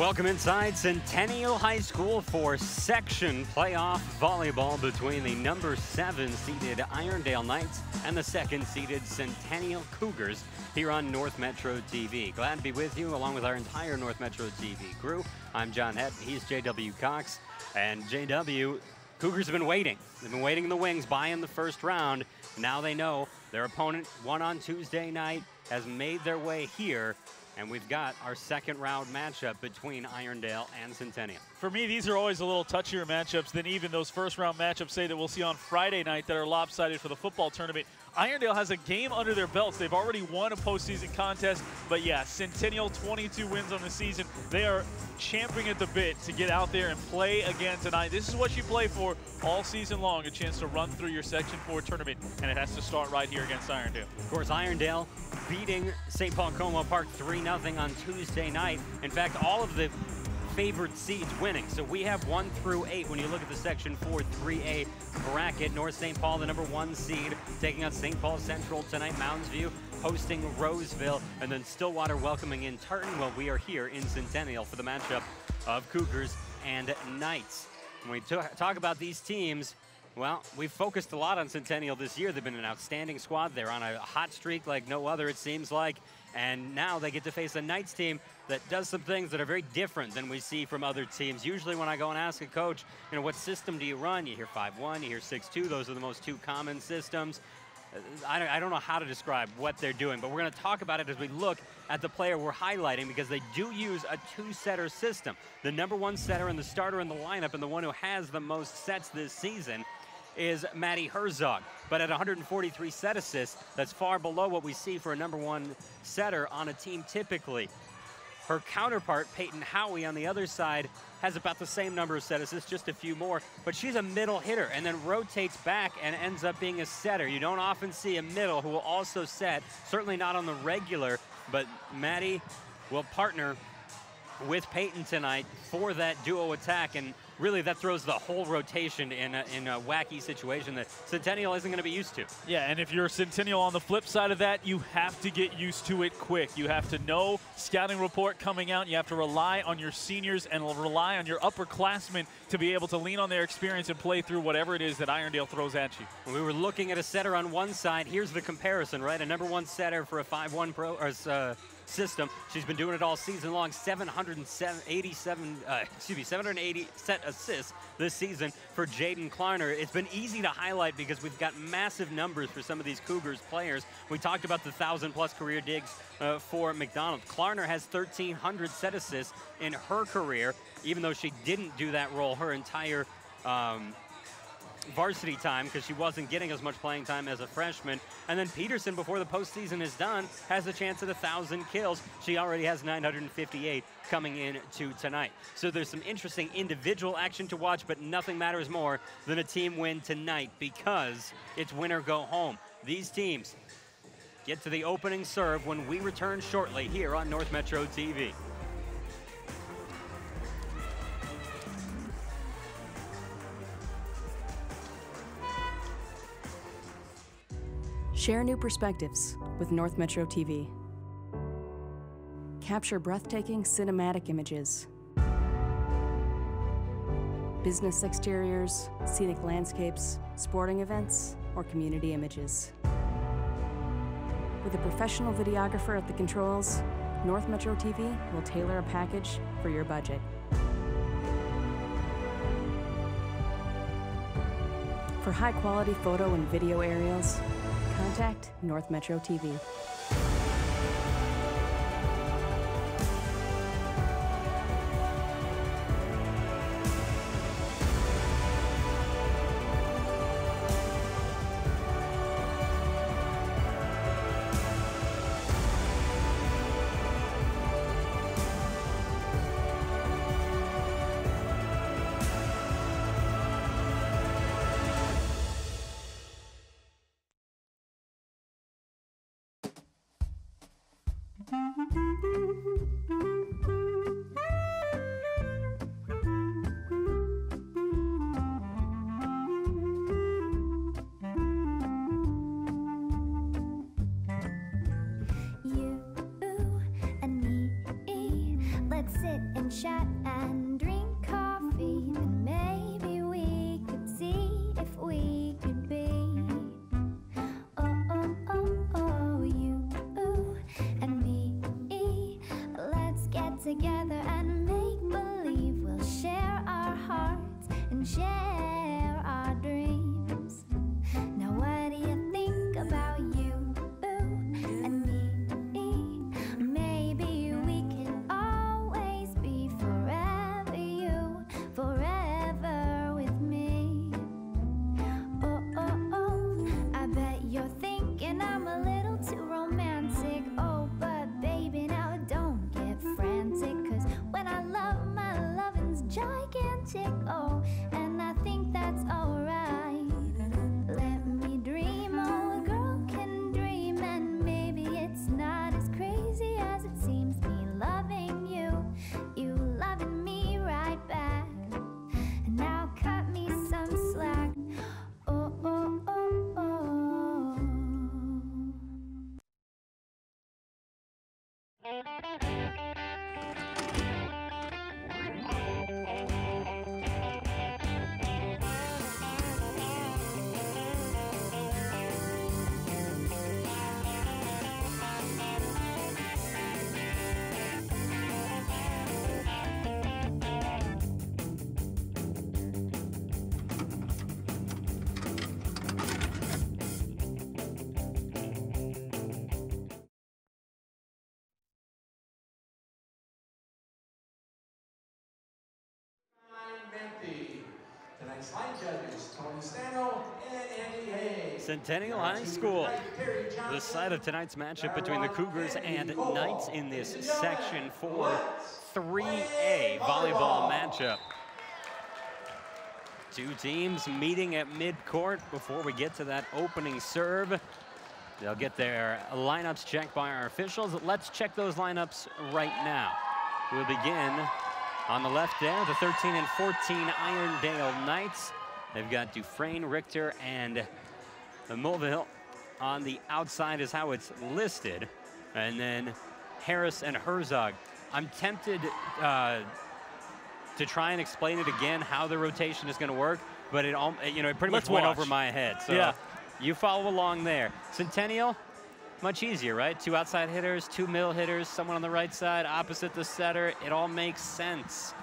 Welcome inside Centennial High School for section playoff volleyball between the number seven seeded Irondale Knights and the second seeded Centennial Cougars here on North Metro TV. Glad to be with you along with our entire North Metro TV crew. I'm John Hadden, he's JW Cox, and JW, Cougars have been waiting. They've been waiting in the wings, buying the first round. Now they know their opponent won on Tuesday night, has made their way here and we've got our second round matchup between Irondale and Centennial. For me, these are always a little touchier matchups than even those first round matchups, say, that we'll see on Friday night that are lopsided for the football tournament. Irondale has a game under their belts. They've already won a postseason contest, but yeah, Centennial 22 wins on the season. They are champing at the bit to get out there and play again tonight. This is what you play for all season long, a chance to run through your Section 4 tournament, and it has to start right here against Irondale. Of course, Irondale beating St. Paul Como Park 3-0 on Tuesday night. In fact, all of the favored seeds winning. So we have one through eight when you look at the Section 4 3A bracket. North St. Paul, the number one seed, taking on St. Paul Central tonight. Mounds View hosting Roseville, and then Stillwater welcoming in Tartan. Well, we are here in Centennial for the matchup of Cougars and Knights. When we talk about these teams, well, we've focused a lot on Centennial this year. They've been an outstanding squad. They're on a hot streak like no other, it seems like. And now they get to face a Knights team that does some things that are very different than we see from other teams. Usually when I go and ask a coach, you know, what system do you run? You hear 5-1, you hear 6-2. Those are the most two common systems. I don't, know how to describe what they're doing, but we're going to talk about it as we look at the player we're highlighting because they do use a two-setter system. The number one setter and the starter in the lineup and the one who has the most sets this season is Maddie Herzog. But at 143 set assists, that's far below what we see for a number one setter on a team typically. Her counterpart, Peyton Howie, on the other side, has about the same number of set assists, just a few more, but she's a middle hitter and then rotates back and ends up being a setter. You don't often see a middle who will also set, certainly not on the regular, but Maddie will partner with Peyton tonight for that duo attack. And really that throws the whole rotation in a, in a wacky situation that Centennial isn't going to be used to. Yeah, and if you're Centennial on the flip side of that, you have to get used to it quick. You have to know scouting report coming out. You have to rely on your seniors and rely on your upperclassmen to be able to lean on their experience and play through whatever it is that Irondale throws at you. When we were looking at a setter on one side, here's the comparison, right? A number one setter for a 5-1 pro, or uh, system. She's been doing it all season long. 787, uh, excuse me, 780 set assists this season for Jaden Klarner. It's been easy to highlight because we've got massive numbers for some of these Cougars players. We talked about the thousand plus career digs uh, for McDonald. Klarner has 1,300 set assists in her career, even though she didn't do that role her entire um, varsity time because she wasn't getting as much playing time as a freshman. And then Peterson, before the postseason is done, has a chance at 1,000 kills. She already has 958 coming in to tonight. So there's some interesting individual action to watch, but nothing matters more than a team win tonight because it's win or go home. These teams get to the opening serve when we return shortly here on North Metro TV. Share new perspectives with North Metro TV. Capture breathtaking cinematic images. Business exteriors, scenic landscapes, sporting events, or community images. With a professional videographer at the controls, North Metro TV will tailor a package for your budget. For high quality photo and video aerials, Contact North Metro TV. Centennial High School. The site of tonight's matchup between the Cougars and Knights in this Section 4 3A volleyball matchup. Two teams meeting at midcourt before we get to that opening serve. They'll get their lineups checked by our officials. Let's check those lineups right now. We'll begin on the left there, the 13 and 14 Irondale Knights. They've got Dufresne, Richter, and Mulvihill on the outside is how it's listed. And then Harris and Herzog. I'm tempted uh, to try and explain it again how the rotation is going to work, but it all you know it pretty Let's much went watch. over my head. So Yeah. you follow along there. Centennial, much easier, right? Two outside hitters, two middle hitters, someone on the right side, opposite the setter. It all makes sense.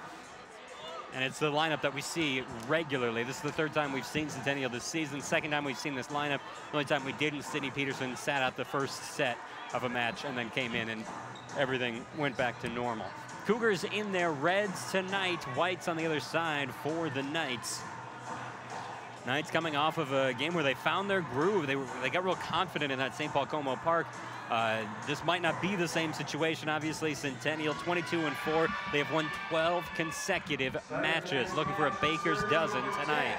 And it's the lineup that we see regularly. This is the third time we've seen Centennial this season. Second time we've seen this lineup. The only time we didn't, Sidney Peterson sat out the first set of a match and then came in and everything went back to normal. Cougars in their reds tonight, whites on the other side for the Knights. Knights coming off of a game where they found their groove. They, were, they got real confident in that St. Paul Como Park. Uh, this might not be the same situation, obviously. Centennial 22 and 4. They have won 12 consecutive matches. Looking for a baker's dozen tonight.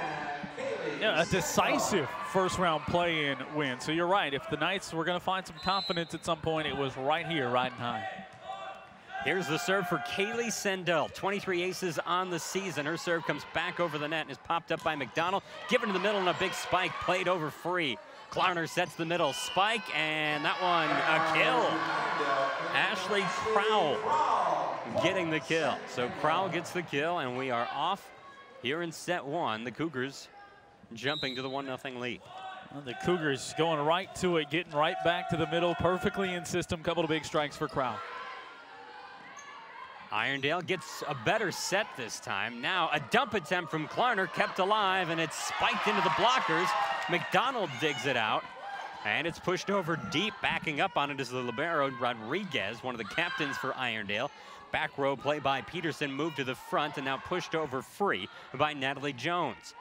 Yeah, a decisive first round play in win. So you're right. If the Knights were going to find some confidence at some point, it was right here, right in time. Here's the serve for Kaylee Sendell. 23 aces on the season. Her serve comes back over the net and is popped up by McDonald. Given to the middle and a big spike played over free. Klarner sets the middle spike, and that one a kill. Ashley Crowell getting the kill. So Crowell gets the kill, and we are off here in set one. The Cougars jumping to the 1-0 lead. Well, the Cougars going right to it, getting right back to the middle, perfectly in system. Couple of big strikes for Crowell. Irondale gets a better set this time. Now a dump attempt from Klarner kept alive and it's spiked into the blockers. McDonald digs it out and it's pushed over deep. Backing up on it is the libero Rodriguez, one of the captains for Irondale. Back row play by Peterson moved to the front and now pushed over free by Natalie Jones.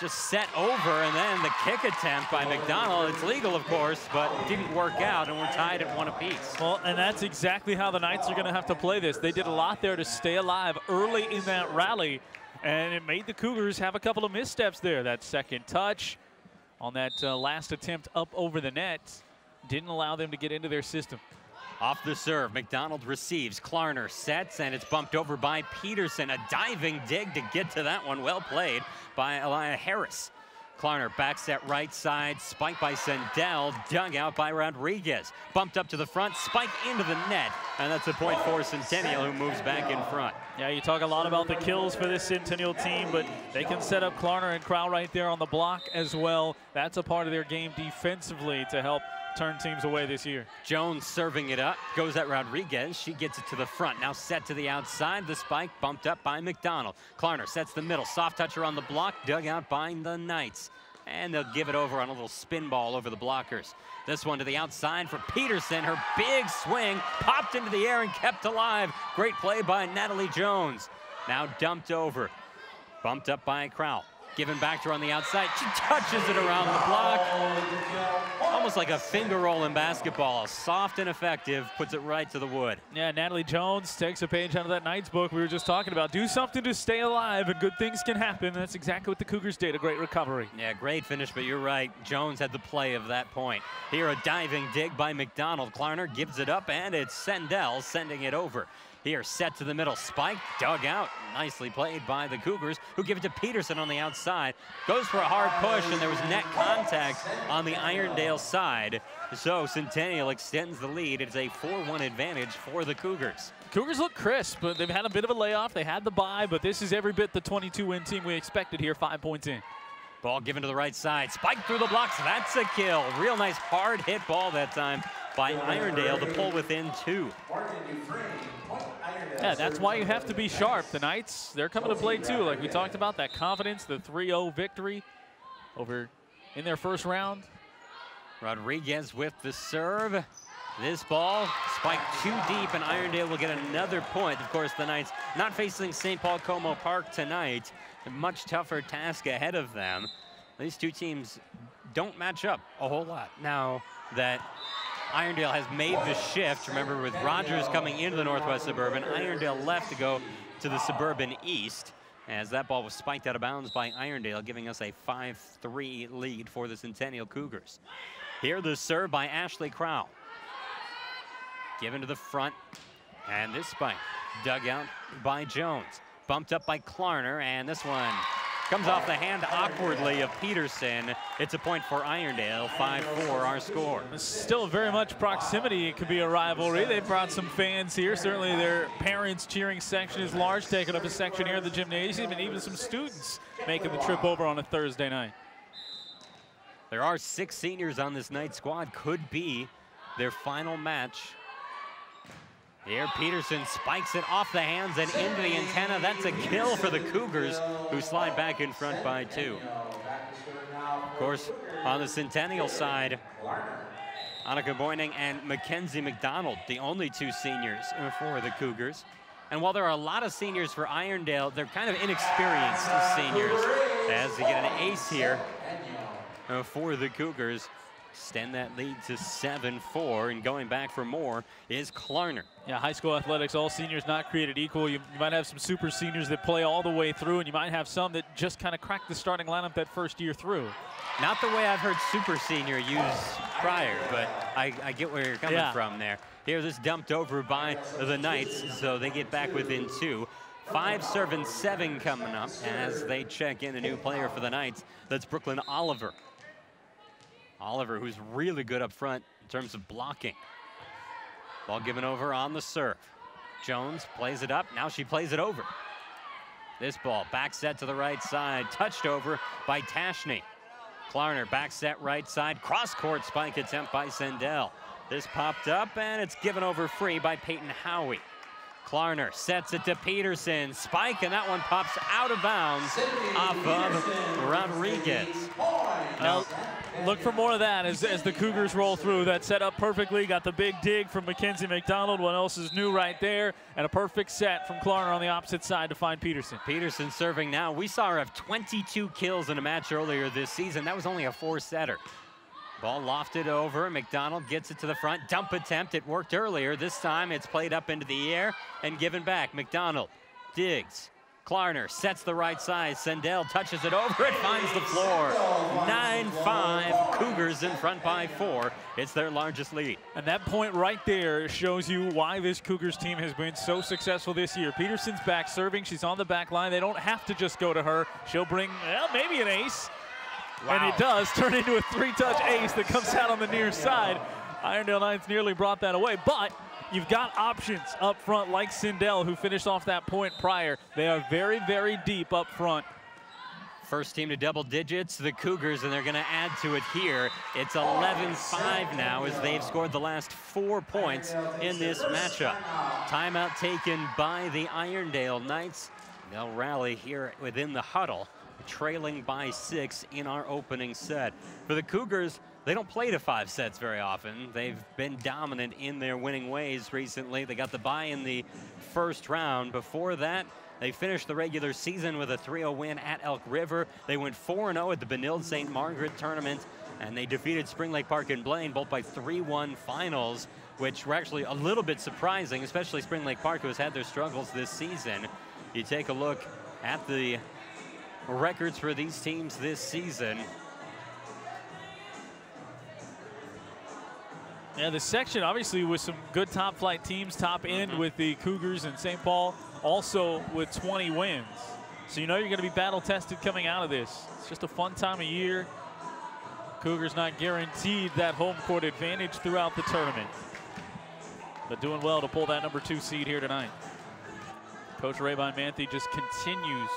Just set over and then the kick attempt by McDonald. It's legal, of course, but didn't work out and we're tied at one apiece. Well, and that's exactly how the Knights are going to have to play this. They did a lot there to stay alive early in that rally, and it made the Cougars have a couple of missteps there. That second touch on that uh, last attempt up over the net didn't allow them to get into their system. Off the serve, McDonald receives. Klarner sets, and it's bumped over by Peterson. A diving dig to get to that one. Well played by Elia Harris. Klarner backs that right side, spike by Sendell, dug out by Rodriguez. Bumped up to the front, spike into the net, and that's a point for Centennial, who moves back in front. Yeah, you talk a lot about the kills for this Centennial team, but they can set up Klarner and Crowell right there on the block as well. That's a part of their game defensively to help turn teams away this year. Jones serving it up, goes at Rodriguez. She gets it to the front. Now set to the outside. The spike bumped up by McDonald. Klarner sets the middle. Soft toucher on the block, dug out by the Knights. And they'll give it over on a little spin ball over the blockers. This one to the outside for Peterson. Her big swing popped into the air and kept alive. Great play by Natalie Jones. Now dumped over. Bumped up by Crowell. Given back to her on the outside. She touches it around the block. Almost like a finger roll in basketball. Soft and effective, puts it right to the wood. Yeah, Natalie Jones takes a page out of that Knights book we were just talking about. Do something to stay alive and good things can happen. That's exactly what the Cougars did. A great recovery. Yeah, great finish, but you're right. Jones had the play of that point. Here a diving dig by McDonald. Klarner gives it up, and it's Sendell sending it over. Here, set to the middle. Spike dug out. Nicely played by the Cougars, who give it to Peterson on the outside. Goes for a hard push, and there was net contact on the Irondale side. So Centennial extends the lead. It's a 4-1 advantage for the Cougars. Cougars look crisp, but they've had a bit of a layoff. They had the bye, but this is every bit the 22-win team we expected here, five points in. Ball given to the right side. Spike through the blocks. That's a kill. Real nice hard hit ball that time by Irondale to pull within two. Yeah, that's why you have to be sharp. The Knights, they're coming to play too, like we talked about, that confidence, the 3-0 victory over in their first round. Rodriguez with the serve. This ball spiked too deep, and Irondale will get another point. Of course, the Knights not facing St. Paul Como Park tonight. A much tougher task ahead of them. These two teams don't match up a whole lot. Now that Irondale has made the shift. Remember, with Rogers coming into the Northwest Suburban, Irondale left to go to the Suburban East as that ball was spiked out of bounds by Irondale, giving us a 5-3 lead for the Centennial Cougars. Here the serve by Ashley Crowell. Given to the front, and this spike dug out by Jones. Bumped up by Klarner, and this one Comes off the hand awkwardly of Peterson. It's a point for Irondale, 5-4 our score. Still very much proximity. It could be a rivalry. They've brought some fans here. Certainly their parents cheering section is large, taking up a section here at the gymnasium, and even some students making the trip over on a Thursday Knight. There are six seniors on this night squad. Could be their final match here, Peterson spikes it off the hands and into the antenna. That's a kill for the Cougars, who slide back in front by two. Of course, on the Centennial side, Annika Boyning and Mackenzie McDonald, the only two seniors for the Cougars. And while there are a lot of seniors for Irondale, they're kind of inexperienced seniors as they get an ace here uh, for the Cougars extend that lead to 7-4, and going back for more is Klarner. Yeah, high school athletics, all seniors not created equal. You, you, might have some super seniors that play all the way through, and you might have some that just kind of crack the starting lineup that first year through. Not the way I've heard super senior used prior, but I, I get where you're coming yeah. from there. Here, this dumped over by the Knights, so they get back within two. Five serving seven coming up as they check in a new player for the Knights. That's Brooklyn Oliver. Oliver, who's really good up front in terms of blocking. Ball given over on the serve. Jones plays it up. Now she plays it over. This ball back set to the right side. Touched over by Tashney. Klarner back set right side. Cross court spike attempt by Sendell. This popped up and it's given over free by Peyton Howie. Klarner sets it to Peterson. Spike, and that one pops out of bounds off of Rodriguez. Well, look for more of that as, as the Cougars roll through. That set up perfectly. Got the big dig from Mackenzie McDonald. What else is new right there? And a perfect set from Klarner on the opposite side to find Peterson. Peterson serving now. We saw her have 22 kills in a match earlier this season. That was only a four-setter. Ball lofted over. McDonald gets it to the front. Dump attempt. It worked earlier. This time it's played up into the air and given back. McDonald digs. Klarner sets the right side. Sendell touches it over. It finds the floor. 9-5. Cougars in front by four It's their largest lead. And that point right there shows you why this Cougars team has been so successful this year. Peterson's back serving. She's on the back line. They don't have to just go to her. She'll bring, well, maybe an ace. Wow. And it does turn into a three-touch ace that comes out on the near side. Irondale Knights nearly brought that away, but you've got options up front like Sendell, who finished off that point prior. They are very, very deep up front. First team to double digits, the Cougars, and they're going to add to it here. It's 11-5 now as they've scored the last four points in this matchup. Timeout taken by the Irondale Knights. They'll rally here within the huddle, trailing by six in our opening set. For the Cougars, they don't play to five sets very often. They've been dominant in their winning ways recently. They got the bye in the first round. Before that, they finished the regular season with a 3-0 win at Elk River. They went 4-0 at the Benilde St. Margaret tournament, and they defeated Spring Lake Park and Blaine both by 3-1 finals, which were actually a little bit surprising, especially Spring Lake Park, who has had their struggles this season. You take a look at the records for these teams this season. Yeah, the section obviously with some good top flight teams, top end mm -hmm. with the Cougars and St. Paul also with 20 wins. So you know you're going to be battle tested coming out of this. It's just a fun time of year. Cougars not guaranteed that home court advantage throughout the tournament. But doing well to pull that number two seed here tonight. Coach Rayvon Manthe just continues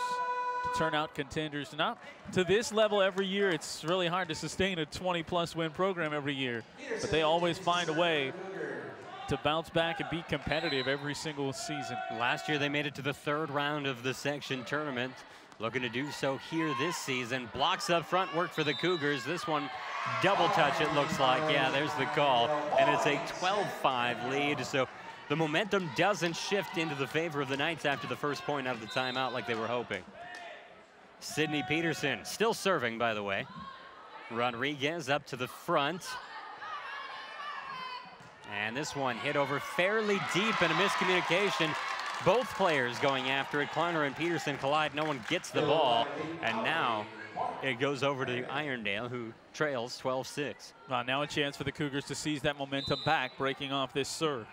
to turn out contenders. Not to this level every year. It's really hard to sustain a 20 plus win program every year. But they always find a way to bounce back and be competitive every single season. Last year they made it to the third round of the section tournament. Looking to do so here this season. Blocks up front work for the Cougars. This one double touch it looks like. Yeah, there's the call. And it's a 12-5 lead. So the momentum doesn't shift into the favor of the Knights after the first point out of the timeout like they were hoping. Sydney Peterson still serving, by the way. Rodriguez up to the front. And this one hit over fairly deep in a miscommunication. Both players going after it. Klarner and Peterson collide. No one gets the ball. And now it goes over to Irondale, who trails 12-6. Uh, now a chance for the Cougars to seize that momentum back, breaking off this serve.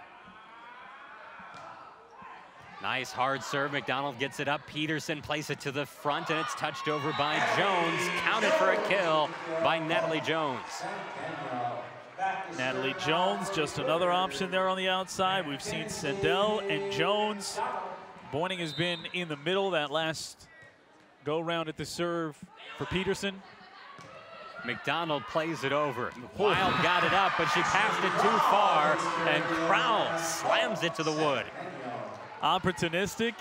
Nice hard serve. McDonald gets it up. Peterson plays it to the front, and it's touched over by Jones. Counted for a kill by Natalie Jones. Natalie Jones, just another option there on the outside. We've seen Sendell and Jones. Boyning has been in the middle that last go round at the serve for Peterson. McDonald plays it over. Oh. Wild got it up, but she passed it too far, and Crowell slams it to the wood. Opportunistic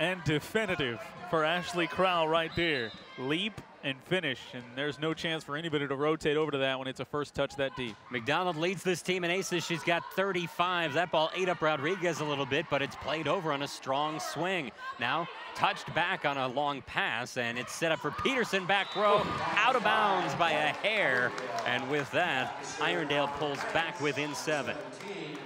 and definitive for Ashley Crowell right there. Leap and finish, and there's no chance for anybody to rotate over to that when it's a first touch that deep. McDonald leads this team in aces. She's got 35. That ball ate up Rodriguez a little bit, but it's played over on a strong swing. Now touched back on a long pass, and it's set up for Peterson back row, out of bounds by a hair. And with that, Irondale pulls back within seven.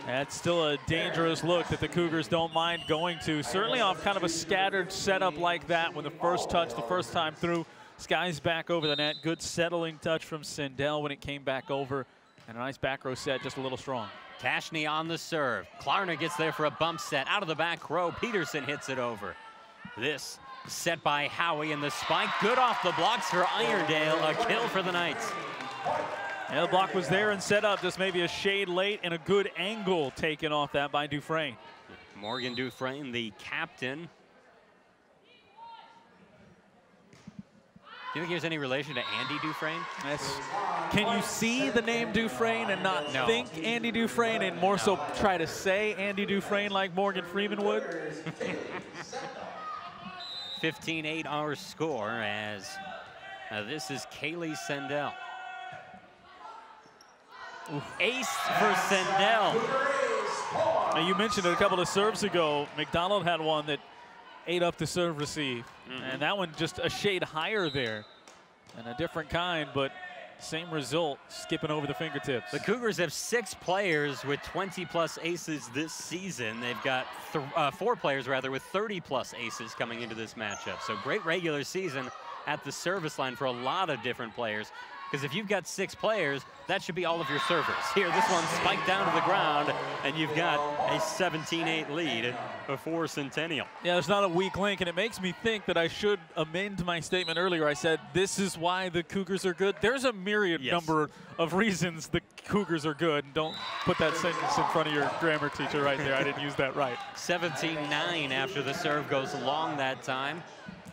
That's still a dangerous look that the Cougars don't mind going to. Certainly off kind of a scattered setup like that when the first touch, the first time through, Skies back over the net. Good settling touch from Sendell when it came back over. And a nice back row set, just a little strong. Tashney on the serve. Klarner gets there for a bump set. Out of the back row, Peterson hits it over. This set by Howie and the spike. Good off the blocks for Irondale. A kill for the Knights. Yeah, the block was there and set up, just maybe a shade late and a good angle taken off that by Dufresne. Morgan Dufresne, the captain, Do you think he has any relation to Andy Dufresne? That's, can you see the name Dufresne and not no. think Andy Dufresne and more no. so try to say Andy Dufresne like Morgan Freeman would? 15-8 our score as uh, this is Kaylee Sendell. Oof. Ace for Sendell. Now you mentioned it a couple of serves ago. McDonald had one that ate up the serve receive. Mm -hmm. And that one just a shade higher there. And a different kind, but same result, skipping over the fingertips. The Cougars have six players with 20 plus aces this season. They've got uh, four players rather with 30 plus aces coming into this matchup. So great regular season at the service line for a lot of different players. Because if you've got six players, that should be all of your servers. Here, this one spiked down to the ground, and you've got a 17-8 lead for Centennial. Yeah, there's not a weak link, and it makes me think that I should amend my statement earlier. I said, this is why the Cougars are good. There's a myriad yes. number of reasons the Cougars are good. Don't put that sentence in front of your grammar teacher right there. I didn't use that right. 17-9 after the serve goes long that time.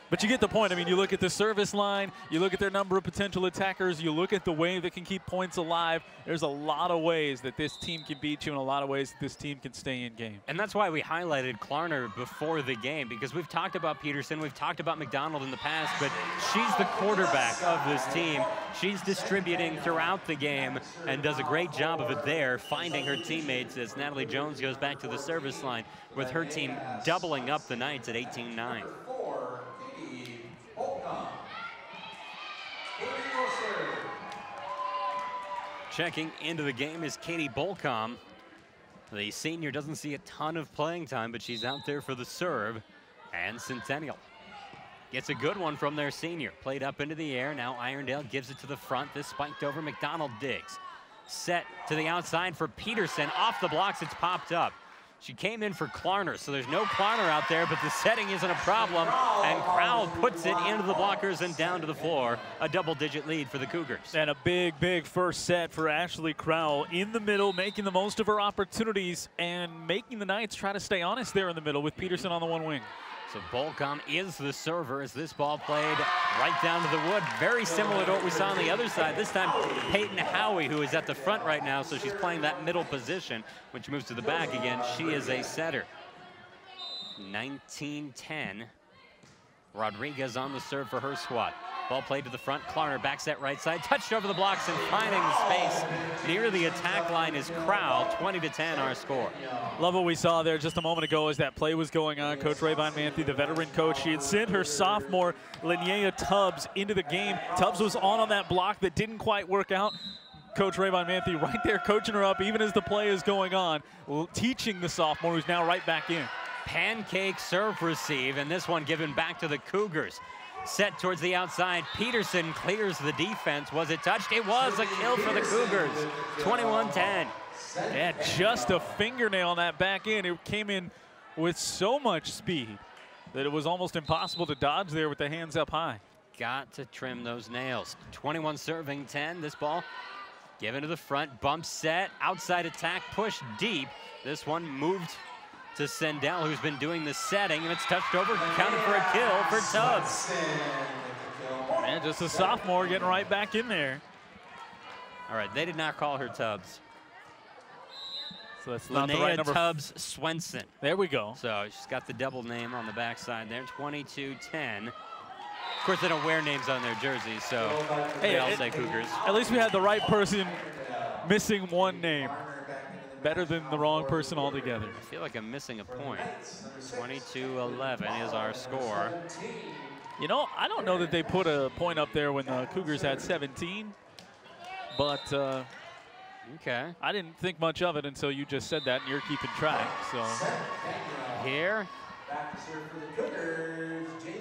But you get the point. I mean, you look at the service line, you look at their number of potential attackers, you look at the way they can keep points alive. There's a lot of ways that this team can beat you and a lot of ways that this team can stay in game. And that's why we highlighted Klarner before the game because we've talked about Peterson, we've talked about McDonald in the past, but she's the quarterback of this team. She's distributing throughout the game and does a great job of it there, finding her teammates as Natalie Jones goes back to the service line with her team doubling up the Knights at 18-9. Checking into the game is Katie Bolcom. The senior doesn't see a ton of playing time, but she's out there for the serve. And Centennial gets a good one from their senior. Played up into the air. Now Irondale gives it to the front. This spiked over McDonald digs. Set to the outside for Peterson. Off the blocks, it's popped up. She came in for Klarner, so there's no Klarner out there, but the setting isn't a problem. And Crowell puts it into the blockers and down to the floor. A double-digit lead for the Cougars. And a big, big first set for Ashley Crowell in the middle, making the most of her opportunities and making the Knights try to stay honest there in the middle with Peterson on the one wing. So Bolcom is the server as this ball played right down to the wood. Very similar to what we saw on the other side. This time, Peyton Howie, who is at the front right now, so she's playing that middle position, which moves to the back again. She is a setter. 19-10. Rodriguez on the serve for her squad. Ball played to the front. Klarner backs that right side. Touched over the blocks and finding space near the attack line is Crowell. 20 to 10 our score. Love what we saw there just a moment ago as that play was going on. Coach Rayvon Manthe, the veteran coach, she had sent her sophomore Linnea Tubbs into the game. Tubbs was on on that block that didn't quite work out. Coach Rayvon Manthe right there coaching her up even as the play is going on, teaching the sophomore who's now right back in. Pancake serve receive, and this one given back to the Cougars. Set towards the outside. Peterson clears the defense. Was it touched? It was a kill for the Cougars. 21-10. Yeah, just a fingernail on that back end. It came in with so much speed that it was almost impossible to dodge there with the hands up high. Got to trim those nails. 21 serving 10. This ball given to the front. Bump set. Outside attack. Push deep. This one moved to Sendell, who's been doing the setting, and it's touched over, counted for a kill for Tubbs. Man, just a sophomore getting right back in there. All right, they did not call her Tubbs. So that's not Linnea the right number. Tubbs Swenson. There we go. So she's got the double name on the backside there, 22-10. Of course, they don't wear names on their jerseys, so hey, they all it, say Cougars. At least we had the right person missing one name better than the wrong person altogether. I feel like I'm missing a point. 22-11 is our score. You know, I don't know that they put a point up there when the Cougars had 17, but uh, okay. I didn't think much of it until you just said that, and you're keeping track. So here,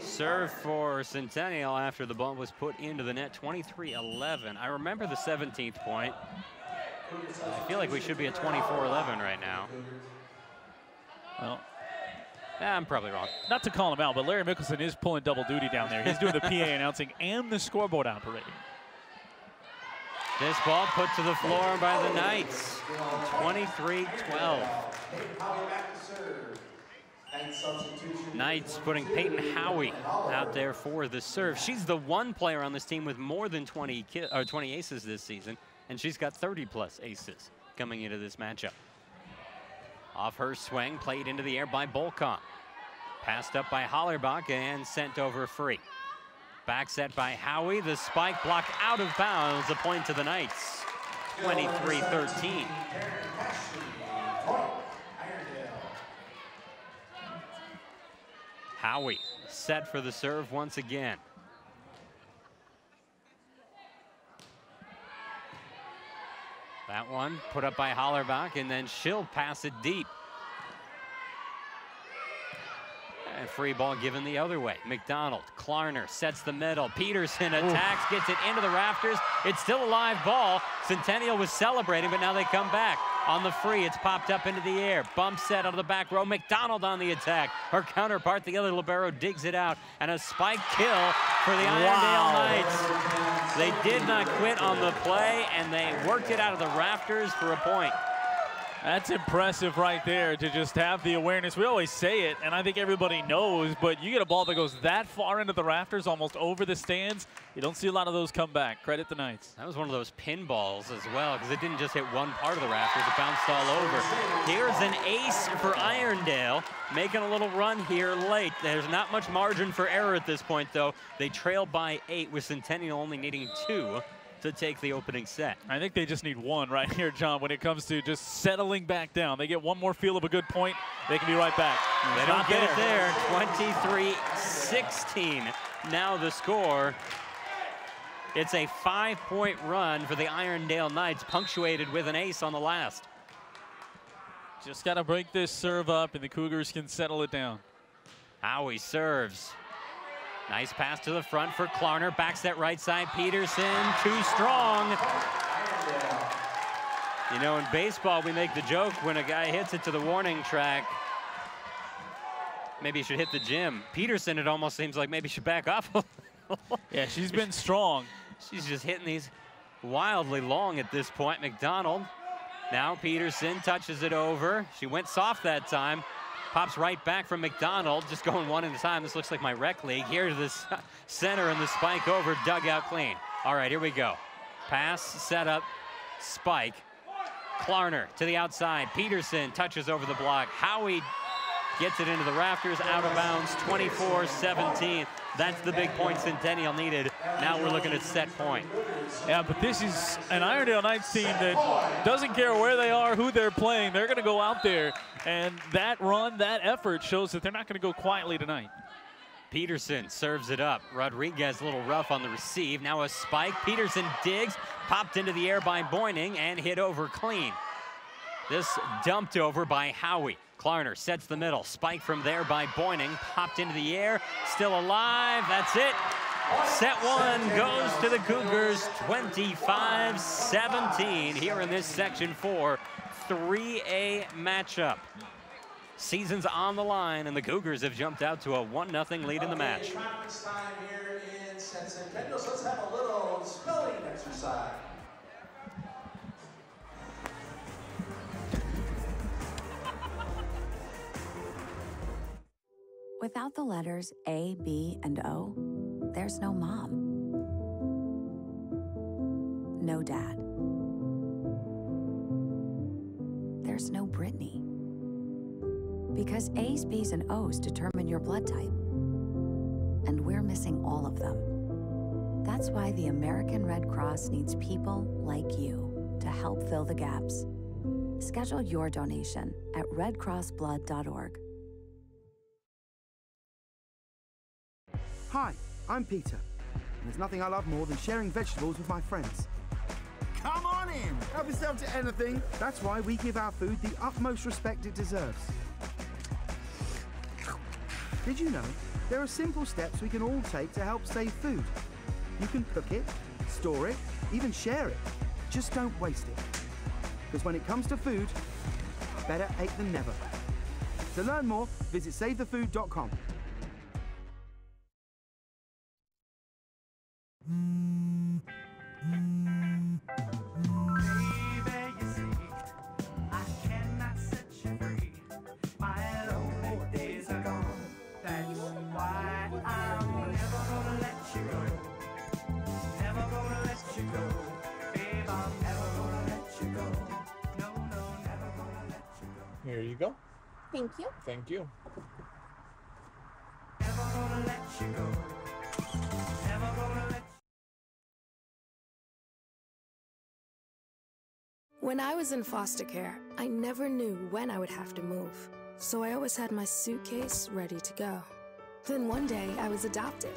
serve for Centennial after the ball was put into the net, 23-11. I remember the 17th point. I feel like we should be at 24-11 right now. Well, yeah, I'm probably wrong. Not to call him out, but Larry Mickelson is pulling double duty down there. He's doing the PA announcing and the scoreboard operating. This ball put to the floor by the Knights. 23-12. Knights putting Peyton Howie out there for the serve. She's the one player on this team with more than 20, or 20 aces this season and she's got 30 plus aces coming into this matchup. Off her swing, played into the air by Bolcom. Passed up by Hollerbach and sent over free. Back set by Howie. The spike block out of bounds. A point to the Knights. 23-13. Howie set for the serve once again. That one put up by Hollerbach, and then she'll pass it deep. And free ball given the other way. McDonald, Klarner sets the middle. Peterson attacks, Ooh. gets it into the rafters. It's still a live ball. Centennial was celebrating, but now they come back. On the free, it's popped up into the air. Bump set out of the back row. McDonald on the attack. Her counterpart, the other libero, digs it out. And a spike kill for the Irondale Knights. They did not quit on the play, and they worked it out of the rafters for a point. That's impressive right there to just have the awareness. We always say it, and I think everybody knows, but you get a ball that goes that far into the rafters, almost over the stands, you don't see a lot of those come back. Credit the Knights. That was one of those pinballs as well, because it didn't just hit one part of the rafters, it bounced all over. Here's an ace for Irondale, making a little run here late. There's not much margin for error at this point, though. They trail by eight, with Centennial only needing two to take the opening set. I think they just need one right here, John, when it comes to just settling back down. They get one more feel of a good point, they can be right back. They don't get there. it there. 23-16 now the score. It's a five-point run for the Irondale Knights, punctuated with an ace on the last. Just got to break this serve up, and the Cougars can settle it down. Howie serves. Nice pass to the front for Klarner. Backs that right side. Peterson, too strong. You know, in baseball, we make the joke when a guy hits it to the warning track, maybe he should hit the gym. Peterson, it almost seems like maybe she should back off Yeah, she's been strong. She's just hitting these wildly long at this point. McDonald, now Peterson touches it over. She went soft that time. Pops right back from McDonald, just going one at a time. This looks like my rec league. Here's this center and the spike over, dugout clean. All right, here we go. Pass, setup, spike. Klarner to the outside. Peterson touches over the block. Howie gets it into the rafters, out of bounds, 24-17. That's the big point Centennial needed. Now we're looking at set point. Yeah, but this is an Irondale Knights team that doesn't care where they are, who they're playing. They're going to go out there, and that run, that effort shows that they're not going to go quietly tonight. Peterson serves it up. Rodriguez a little rough on the receive. Now a spike. Peterson digs, popped into the air by Boyning, and hit over clean. This dumped over by Howie. Klarner sets the middle. Spike from there by Boyning. Popped into the air. Still alive. That's it. Set one goes to the Cougars 25-17 here in this Section 4 3A matchup. Season's on the line, and the Cougars have jumped out to a 1-0 lead in the match. Let's have a little spelling exercise. Without the letters A, B, and O, there's no mom. No dad. There's no Brittany. Because A's, B's, and O's determine your blood type. And we're missing all of them. That's why the American Red Cross needs people like you to help fill the gaps. Schedule your donation at redcrossblood.org. Hi, I'm Peter. And there's nothing I love more than sharing vegetables with my friends. Come in! Help yourself to anything. That's why we give our food the utmost respect it deserves. Did you know there are simple steps we can all take to help save food? You can cook it, store it, even share it. Just don't waste it. Because when it comes to food, better ate than never. To learn more, visit savethefood.com. When I was in foster care, I never knew when I would have to move, so I always had my suitcase ready to go. Then one day, I was adopted.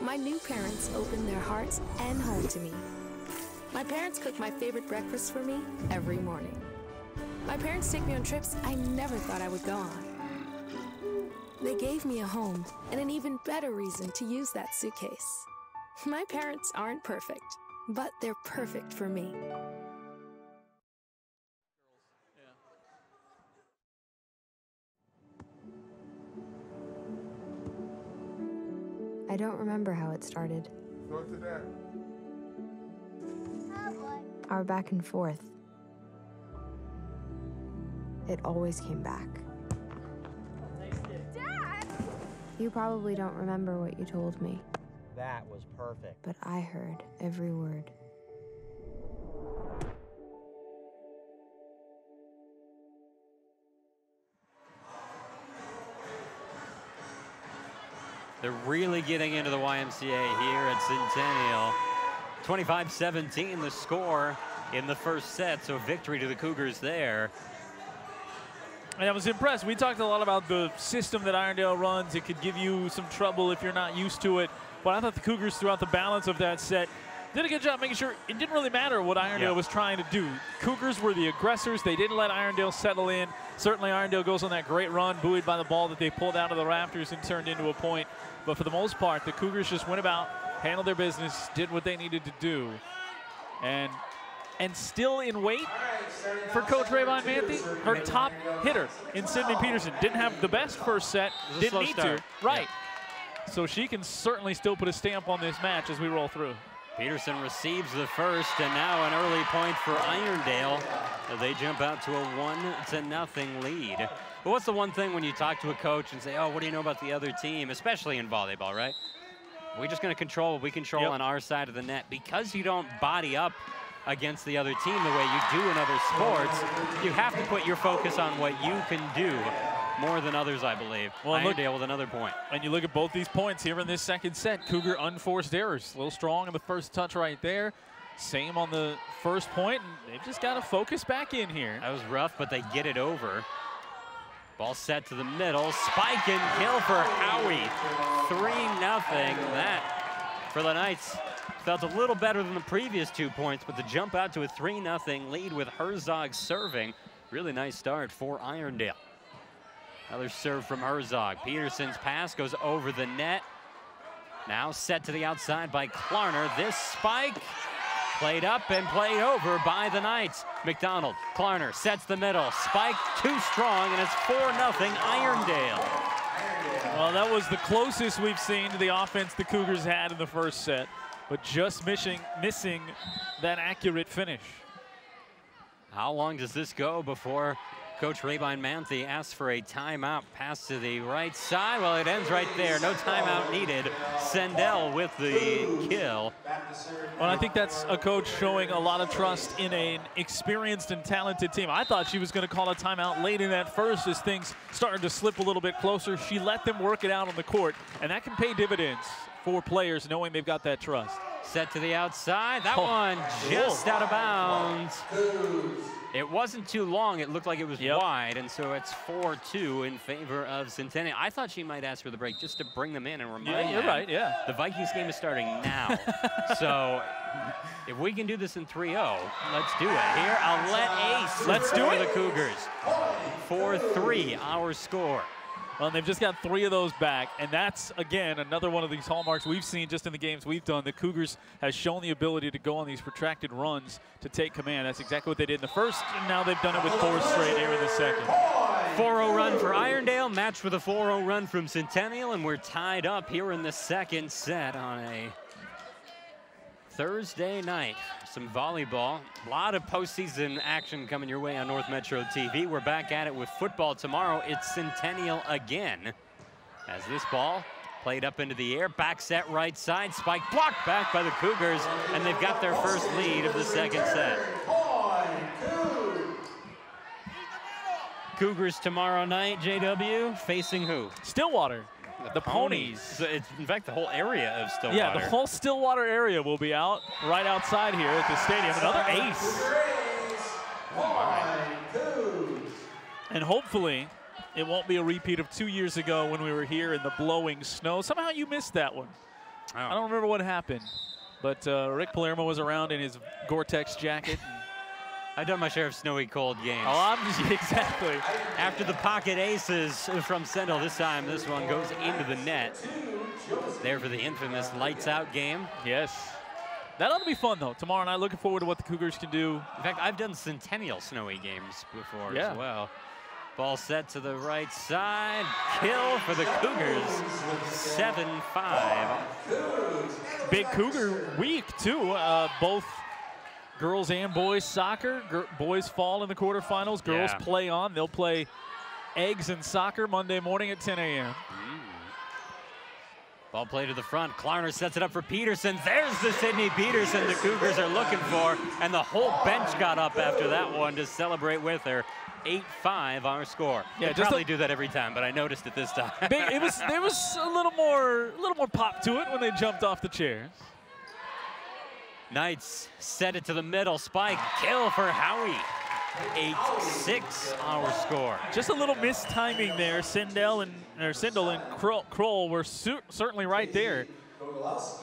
My new parents opened their hearts and home to me. My parents cook my favorite breakfast for me every morning. My parents take me on trips I never thought I would go on. They gave me a home and an even better reason to use that suitcase. My parents aren't perfect, but they're perfect for me. I don't remember how it started. Go to that. Our back and forth. It always came back. You probably don't remember what you told me, That was perfect. but I heard every word. They're really getting into the YMCA here at Centennial. 25-17 the score in the first set, so victory to the Cougars there. And I was impressed. We talked a lot about the system that Irondale runs. It could give you some trouble if you're not used to it. But I thought the Cougars, throughout the balance of that set, did a good job making sure it didn't really matter what Irondale Yeah. was trying to do. Cougars were the aggressors. They didn't let Irondale settle in. Certainly, Irondale goes on that great run, buoyed by the ball that they pulled out of the rafters and turned into a point. But for the most part, the Cougars just went about, handled their business, did what they needed to do. And and still in wait for Coach Rayvon Manthe, her top hitter in Sydney Peterson. Didn't have the best first set, didn't need start. to. Right. So she can certainly still put a stamp on this match as we roll through. Peterson receives the first, and now an early point for Irondale. They jump out to a one to nothing lead. But what's the one thing when you talk to a coach and say, "Oh, what do you know about the other team?" Especially in volleyball, right? We're just going to control what we control Yep. on our side of the net because you don't body up against the other team the way you do in other sports. You have to put your focus on what you can do more than others, I believe. Well, look- Irondale with another point. And you look at both these points here in this second set. Cougar unforced errors. A little strong in the first touch right there. Same on the first point, and they've just got to focus back in here. That was rough, but they get it over. Ball set to the middle. Spike and kill for Howie. 3 nothing. That for the Knights felt a little better than the previous two points, but to jump out to a 3 nothing lead with Herzog serving. Really nice start for Irondale. Another serve from Herzog. Peterson's pass goes over the net. Now set to the outside by Klarner. This spike Played up and played over by the Knights. McDonald, Klarner sets the middle. Spike too strong, and it's 4 0 Irondale. Well, that was the closest we've seen to the offense the Cougars had in the first set, but just missing, missing that accurate finish. How long does this go before Coach Rayvon Manthe asks for a timeout? Pass to the right side. Well, it ends right there. No timeout needed. Sendell with the kill. Well, I think that's a coach showing a lot of trust in an experienced and talented team. I thought she was going to call a timeout late in that first as things started to slip a little bit closer. She let them work it out on the court, and that can pay dividends for players knowing they've got that trust. Set to the outside. That Oh. one just out of bounds. It wasn't too long. It looked like it was Yep. wide, and so it's 4-2 in favor of Centennial. I thought she might ask for the break just to bring them in and remind Yeah, you're right, yeah. The Vikings game is starting now. so if we can do this in 3-0, let's do it. Here, I'll let Ace Let's do for it. the Cougars. 4-3, our score. Well, they've just got three of those back, and that's, again, another one of these hallmarks we've seen just in the games we've done. The Cougars has shown the ability to go on these protracted runs to take command. That's exactly what they did in the first, and now they've done it with four straight here in the second. 4-0 run for Irondale, matched with a 4-0 run from Centennial, and we're tied up here in the second set on a Thursday night. Some volleyball, a lot of postseason action coming your way on North Metro TV. We're back at it with football tomorrow. It's Centennial again. As this ball played up into the air, back set right side, spike blocked back by the Cougars, and they've got their first lead of the second set. Cougars tomorrow night, JW, facing who? Stillwater, the, Ponies. It's, in fact, the whole area of Stillwater. Yeah, the whole Stillwater area will be out right outside here at the stadium. Another ace. And hopefully, it won't be a repeat of two years ago when we were here in the blowing snow. Somehow you missed that one. Oh. I don't remember what happened, but uh, Rick Palermo was around in his Gore-Tex jacket. I've done my share of snowy cold games. Oh, I'm exactly. After the pocket aces from Sendell, this time this one goes into the net. There for the infamous lights out game. Yes. That ought to be fun, though. Tomorrow night, looking forward to what the Cougars can do. In fact, I've done centennial snowy games before Yeah. as well. Ball set to the right side. Kill for the Cougars. 7-5. Big Cougar week, too. Uh, both girls and boys soccer. Gir- boys fall in the quarterfinals. Girls Yeah. play on. They'll play eggs and soccer Monday morning at 10 a.m. Ball play to the front. Klarner sets it up for Peterson. There's the Sydney Peterson the Cougars are looking for. And the whole bench got up after that one to celebrate with her. 8-5 our score. Yeah, They just probably do that every time, but I noticed it this time. It was there was a little more a little more pop to it when they jumped off the chairs. Knights set it to the middle. Spike. Kill for Howie. 8-6 our score. Just a little mistiming there. Sendell and or Sendell and Crowell, Crowell were certainly right there,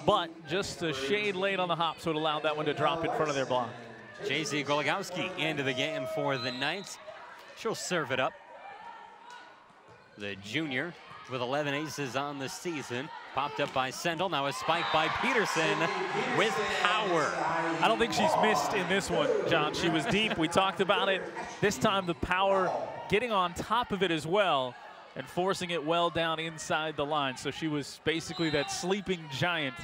but just a shade late on the hop, so it allowed that one to drop in front of their block. Jay-Z Goligowski into the game for the Knights. She'll serve it up. The junior with 11 aces on the season. Popped up by Sendell. Now a spike by Peterson with power. I don't think she's missed in this one, John. She was deep. We talked about it. This time the power getting on top of it as well and forcing it well down inside the line. So she was basically that sleeping giant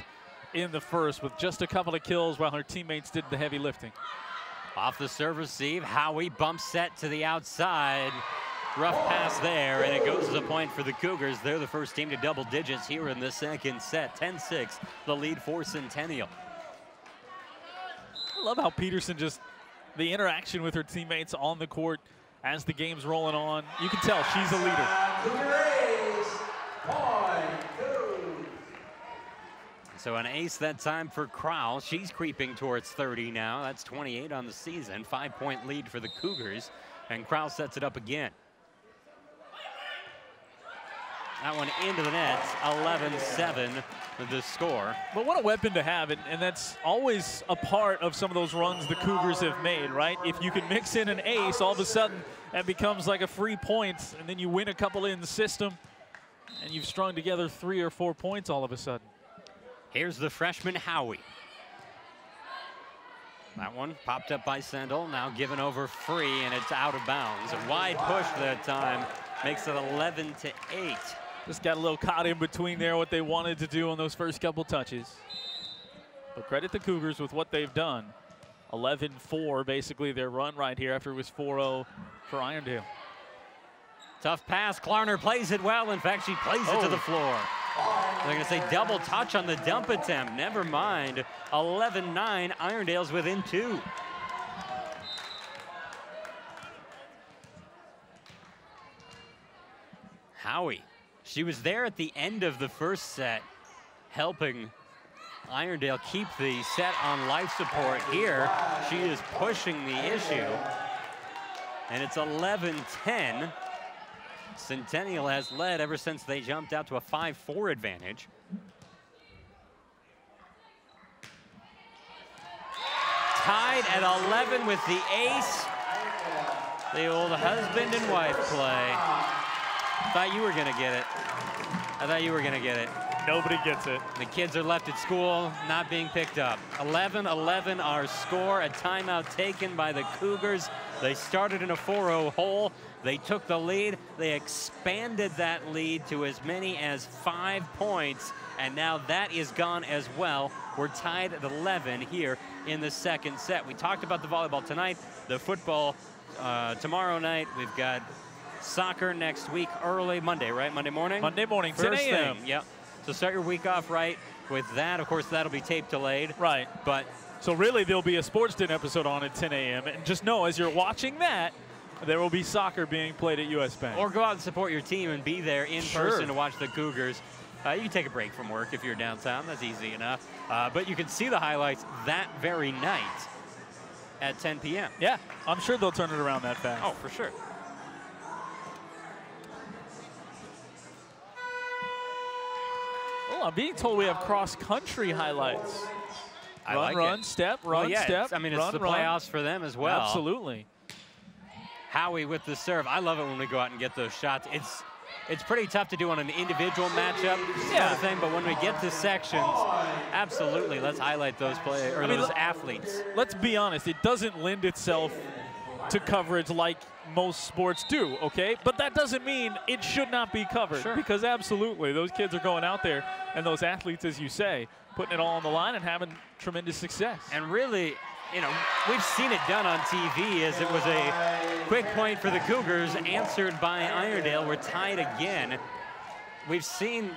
in the first with just a couple of kills while her teammates did the heavy lifting. Off the serve receive. Howie bump set to the outside. Rough pass there, and it goes as a point for the Cougars. They're the first team to double digits here in the second set. 10-6, the lead for Centennial. I love how Peterson just the interaction with her teammates on the court as the game's rolling on. You can tell she's a leader. So an ace that time for Crowell. She's creeping towards 30 now. That's 28 on the season. Five-point lead for the Cougars, and Crowell sets it up again. That one into the net, 11-7 the score. But what a weapon to have, and, and that's always a part of some of those runs the Cougars have made, right? If you can mix in an ace, all of a sudden that becomes like a free point, and then you win a couple in the system, and you've strung together three or four points all of a sudden. Here's the freshman Howie. That one popped up by Sendell, now given over free, and it's out of bounds. A wide push that time makes it 11 to 8. Just got a little caught in between there, what they wanted to do on those first couple touches. But credit the Cougars with what they've done. 11-4, basically their run right here after it was 4-0 for Irondale. Tough pass. Klarner plays it well. In fact, she plays it to Oh. the floor. They're going to say double touch on the dump attempt. Never mind. 11-9. Irondale's within two. Howie. She was there at the end of the first set, helping Irondale keep the set on life support here. She is pushing the issue. And it's 11-10. Centennial has led ever since they jumped out to a 5-4 advantage. Tied at 11 with the ace. The old husband and wife play. Thought you were gonna get it. I thought you were gonna get it. Nobody gets it. The kids are left at school, not being picked up. 11-11 our score, a timeout taken by the Cougars. They started in a 4-0 hole. They took the lead. They expanded that lead to as many as five points, and now that is gone as well. We're tied at 11 here in the second set. We talked about the volleyball tonight, the football uh, tomorrow night. We've got soccer next week, early Monday, right? Monday morning? Monday morning, 10 First a.m. yep. So start your week off right with that. Of course, that'll be tape delayed. Right. But So really, there'll be a Sports Den episode on at 10 a.m. And just know, as you're watching that, there will be soccer being played at US Bank. or go out and support your team and be there in Sure. person to watch the Cougars. Uh, you can take a break from work if you're downtown. That's easy enough. Uh, but you can see the highlights that very night at 10 p.m. yeah, I'm sure they'll turn it around that fast. Oh, for sure. Oh, I'm being told we have cross-country highlights. I run, like run, it. step, run, well, yeah, step. I mean, it's run, the run. playoffs for them as well. Absolutely. Howie with the serve. I love it when we go out and get those shots. It's it's pretty tough to do on an individual matchup sort Yeah. of thing, but when we get to sections, absolutely, let's highlight those players or I mean, those athletes. Let's be honest, it doesn't lend itself to coverage like most sports do, okay? But that doesn't mean it should not be covered Sure. because absolutely, those kids are going out there and those athletes, as you say, putting it all on the line and having tremendous success. And really, you know, we've seen it done on TV as it was a quick point for the Cougars, answered by Irondale. We're tied again. We've seen,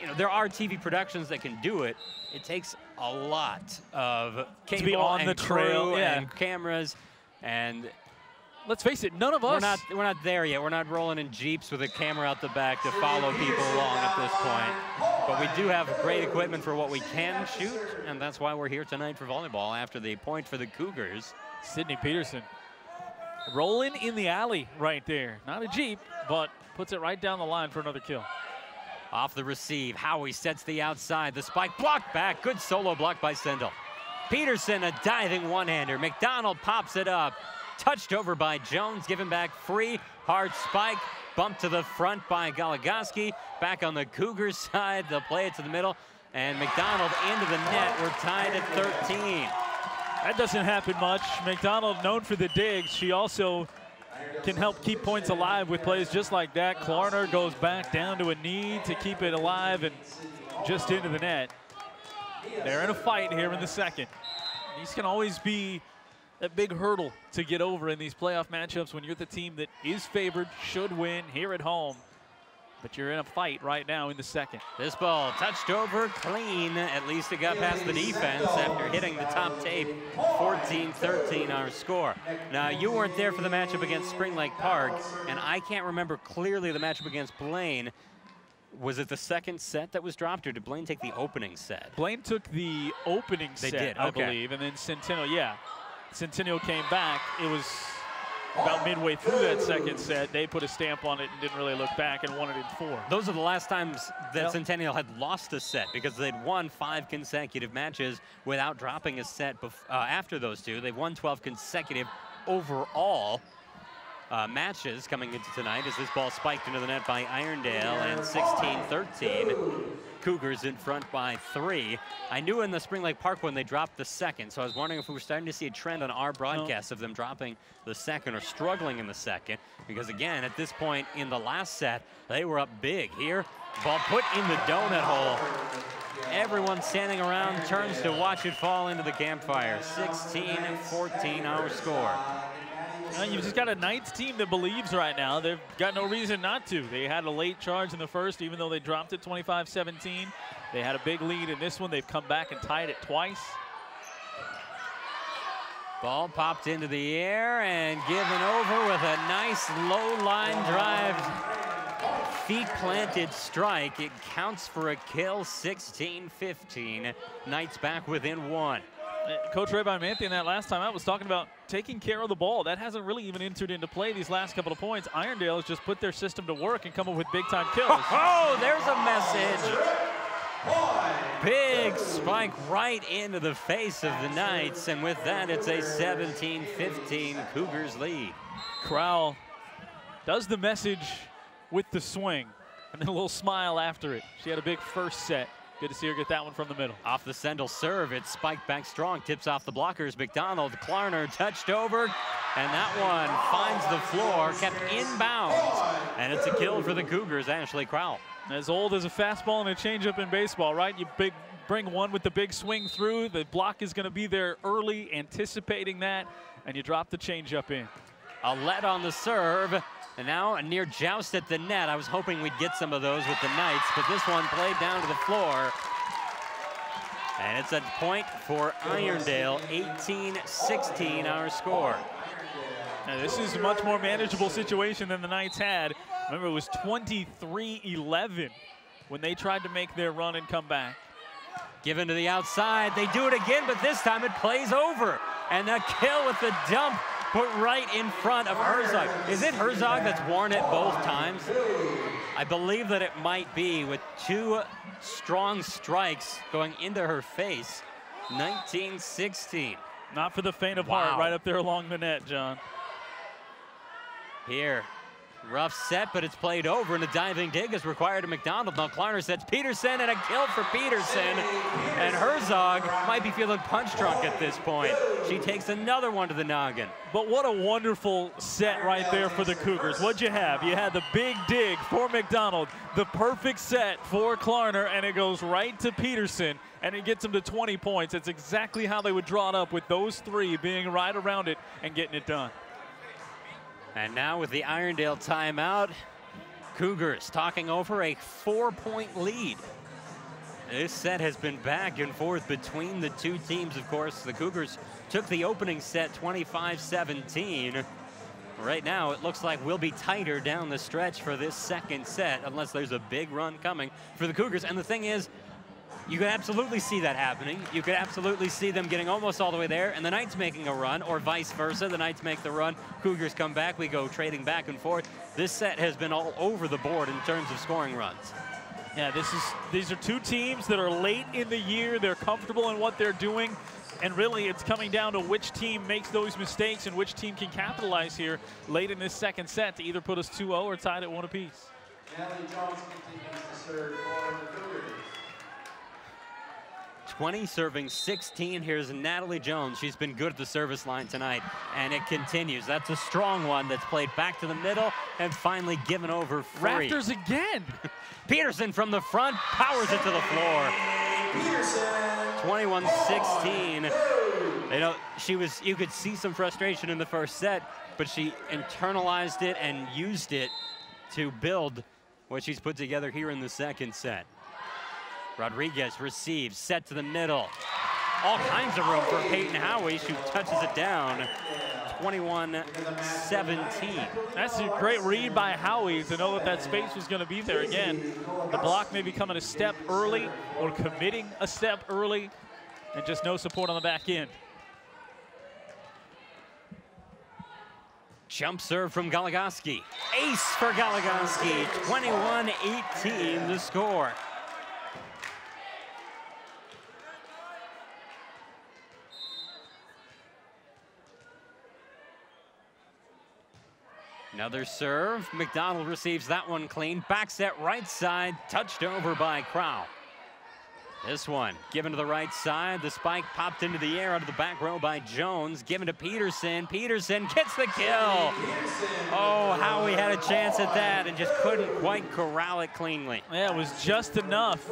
you know, there are TV productions that can do it. It takes a lot of cable be on and the trail, crew yeah. and cameras, and Let's face it, none of us we're not we're not there yet. We're not rolling in jeeps with a camera out the back to follow people along at this point. But we do have great equipment for what we can shoot, and that's why we're here tonight for volleyball after the point for the Cougars. Sydney Peterson rolling in the alley right there. Not a Jeep, but puts it right down the line for another kill. Off the receive, Howie sets the outside. The spike blocked back. Good solo block by Sendell. Peterson, a diving one-hander. McDonald pops it up. Touched over by Jones, given back free. Hard spike. Bumped to the front by Goligoski. Back on the Cougars side. They'll play it to the middle. And McDonald into the net. We're tied at 13. That doesn't happen much. McDonald known for the digs. She also can help keep points alive with plays just like that. Klarner goes back down to a knee to keep it alive and just into the net. They're in a fight here in the second. These can always be a big hurdle to get over in these playoff matchups when you're the team that is favored, should win here at home. But you're in a fight right now in the second. This ball touched over clean. At least it got past the defense after hitting the top tape. 14-13 our score. Now, you weren't there for the matchup against Spring Lake Park, and I can't remember clearly the matchup against Blaine. Was it the second set that was dropped, or did Blaine take the opening set? Blaine took the opening They set, did, I okay. believe, and then Centennial, yeah. Centennial came back. It was about midway through that second set. They put a stamp on it and didn't really look back and won it in four. Those are the last times that Yep. Centennial had lost a set because they'd won five consecutive matches without dropping a set bef- uh, after those two. They've won 12 consecutive overall uh, matches coming into tonight as this ball spiked into the net by Irondale and 16-13. Cougars in front by three. I knew in the Spring Lake Park when they dropped the second, so I was wondering if we were starting to see a trend on our broadcast of them dropping the second or struggling in the second. Because again, at this point in the last set, they were up big. Here, ball put in the donut hole. Everyone standing around turns to watch it fall into the campfire. 16-14 our score. You've just got a Knights team that believes right now. They've got no reason not to. They had a late charge in the first, even though they dropped it 25-17. They had a big lead in this one. They've come back and tied it twice. Ball popped into the air and given over with a nice low line drive. Feet planted strike. It counts for a kill 16-15. Knights back within one. Coach Ray Manthe in that last time out was talking about taking care of the ball. That hasn't really even entered into play these last couple of points. Irondale has just put their system to work and come up with big time kills. Oh, there's a message. Big spike right into the face of the Knights, and with that, it's a 17-15 Cougars lead. Crowell does the message with the swing and then a little smile after it. She had a big first set. Good to see her get that one from the middle. Off the Sendell serve, it's spiked back strong, tips off the blockers. McDonald, Klarner touched over, and that one finds the floor, kept inbounds, and it's a kill for the Cougars, Ashley Crowell. As old as a fastball and a changeup in baseball, right? You big bring one with the big swing through. The block is going to be there early, anticipating that, and you drop the changeup in. A let on the serve, and now a near joust at the net. I was hoping we'd get some of those with the Knights, but this one played down to the floor. And it's a point for Irondale, 18-16 our score. Now, this is a much more manageable situation than the Knights had. Remember, it was 23-11 when they tried to make their run and come back. Given to the outside, they do it again, but this time it plays over. And a kill with the dump put right in front of Herzog. Is it Herzog that's worn it both times? I believe that it might be with two strong strikes going into her face. 19-16. Not for the faint of Wow. heart, right up there along the net, John. Here, rough set, but it's played over, and a diving dig is required of McDonald. Now Klarner sets Peterson, and a kill for Peterson. And Herzog might be feeling punch drunk at this point. She takes another one to the noggin. But what a wonderful set right there for the Cougars. What'd you have? You had the big dig for McDonald, the perfect set for Klarner, and it goes right to Peterson, and it gets him to 20 points. It's exactly how they would draw it up with those three being right around it and getting it done. And now with the Irondale timeout, Cougars talking over a four-point lead. This set has been back and forth between the two teams, of course. The Cougars took the opening set 25-17. Right now, it looks like we'll be tighter down the stretch for this second set, unless there's a big run coming for the Cougars. And the thing is, you could absolutely see that happening. You could absolutely see them getting almost all the way there, and the Knights making a run, or vice versa. The Knights make the run, Cougars come back, we go trading back and forth. This set has been all over the board in terms of scoring runs. Yeah, this is these are two teams that are late in the year. They're comfortable in what they're doing. And really, it's coming down to which team makes those mistakes and which team can capitalize here late in this second set to either put us 2-0 or tied at one apiece. 20 serving 16. Here's Natalie Jones. She's been good at the service line tonight, and it continues. That's a strong one that's played back to the middle and finally given over free. Raptors again. Peterson from the front powers it to the floor. 21-16. You know, she was. You could see some frustration in the first set, but she internalized it and used it to build what she's put together here in the second set. Rodriguez receives, set to the middle. All kinds of room for Peyton Howie. who touches it down. 21-17. That's a great read by Howie to know that that space was going to be there. Again, the block maybe coming a step early or committing a step early and just no support on the back end. Jump serve from Galagoski. Ace for Galagoski. 21-18 the score. Another serve. McDonald receives that one clean. Back set right side, touched over by Crow. This one given to the right side. The spike popped into the air out of the back row by Jones. Given to Peterson. Peterson gets the kill. Oh, how he had a chance at that and just couldn't quite corral it cleanly. Yeah, it was just enough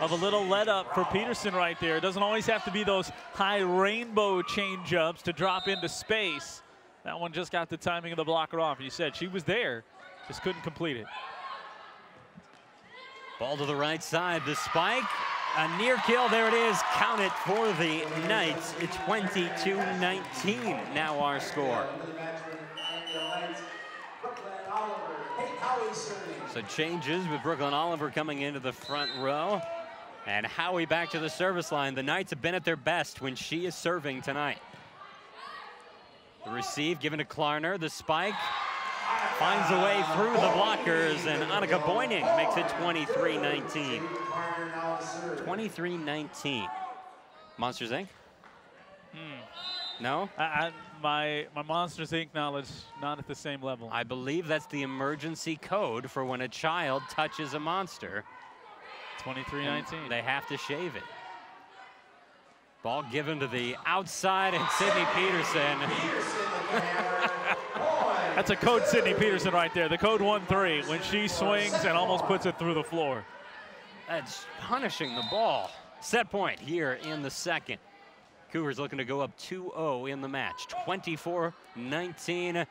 of a little let up for Peterson right there. It doesn't always have to be those high rainbow change ups to drop into space. That one just got the timing of the blocker off. You said she was there, just couldn't complete it. Ball to the right side. The spike. A near kill. There it is. Count it for the Knights. It's 22-19 now our score. So changes with Brooklyn Oliver coming into the front row. And Howie back to the service line. The Knights have been at their best when she is serving tonight. The receive given to Klarner. The spike finds a way through the blockers, and Annika Boyning makes it 23-19. 23-19. Monsters Inc. Hmm. No, I, I, my my Monsters Inc. knowledge not at the same level. I believe that's the emergency code for when a child touches a monster. 23-19. They have to shave it. Ball given to the outside, and Sydney Peterson. That's a code Sydney Peterson right there. The code 1-3 when she swings and almost puts it through the floor. That's punishing the ball. Set point here in the second. Cougars looking to go up 2-0 in the match. 24-19.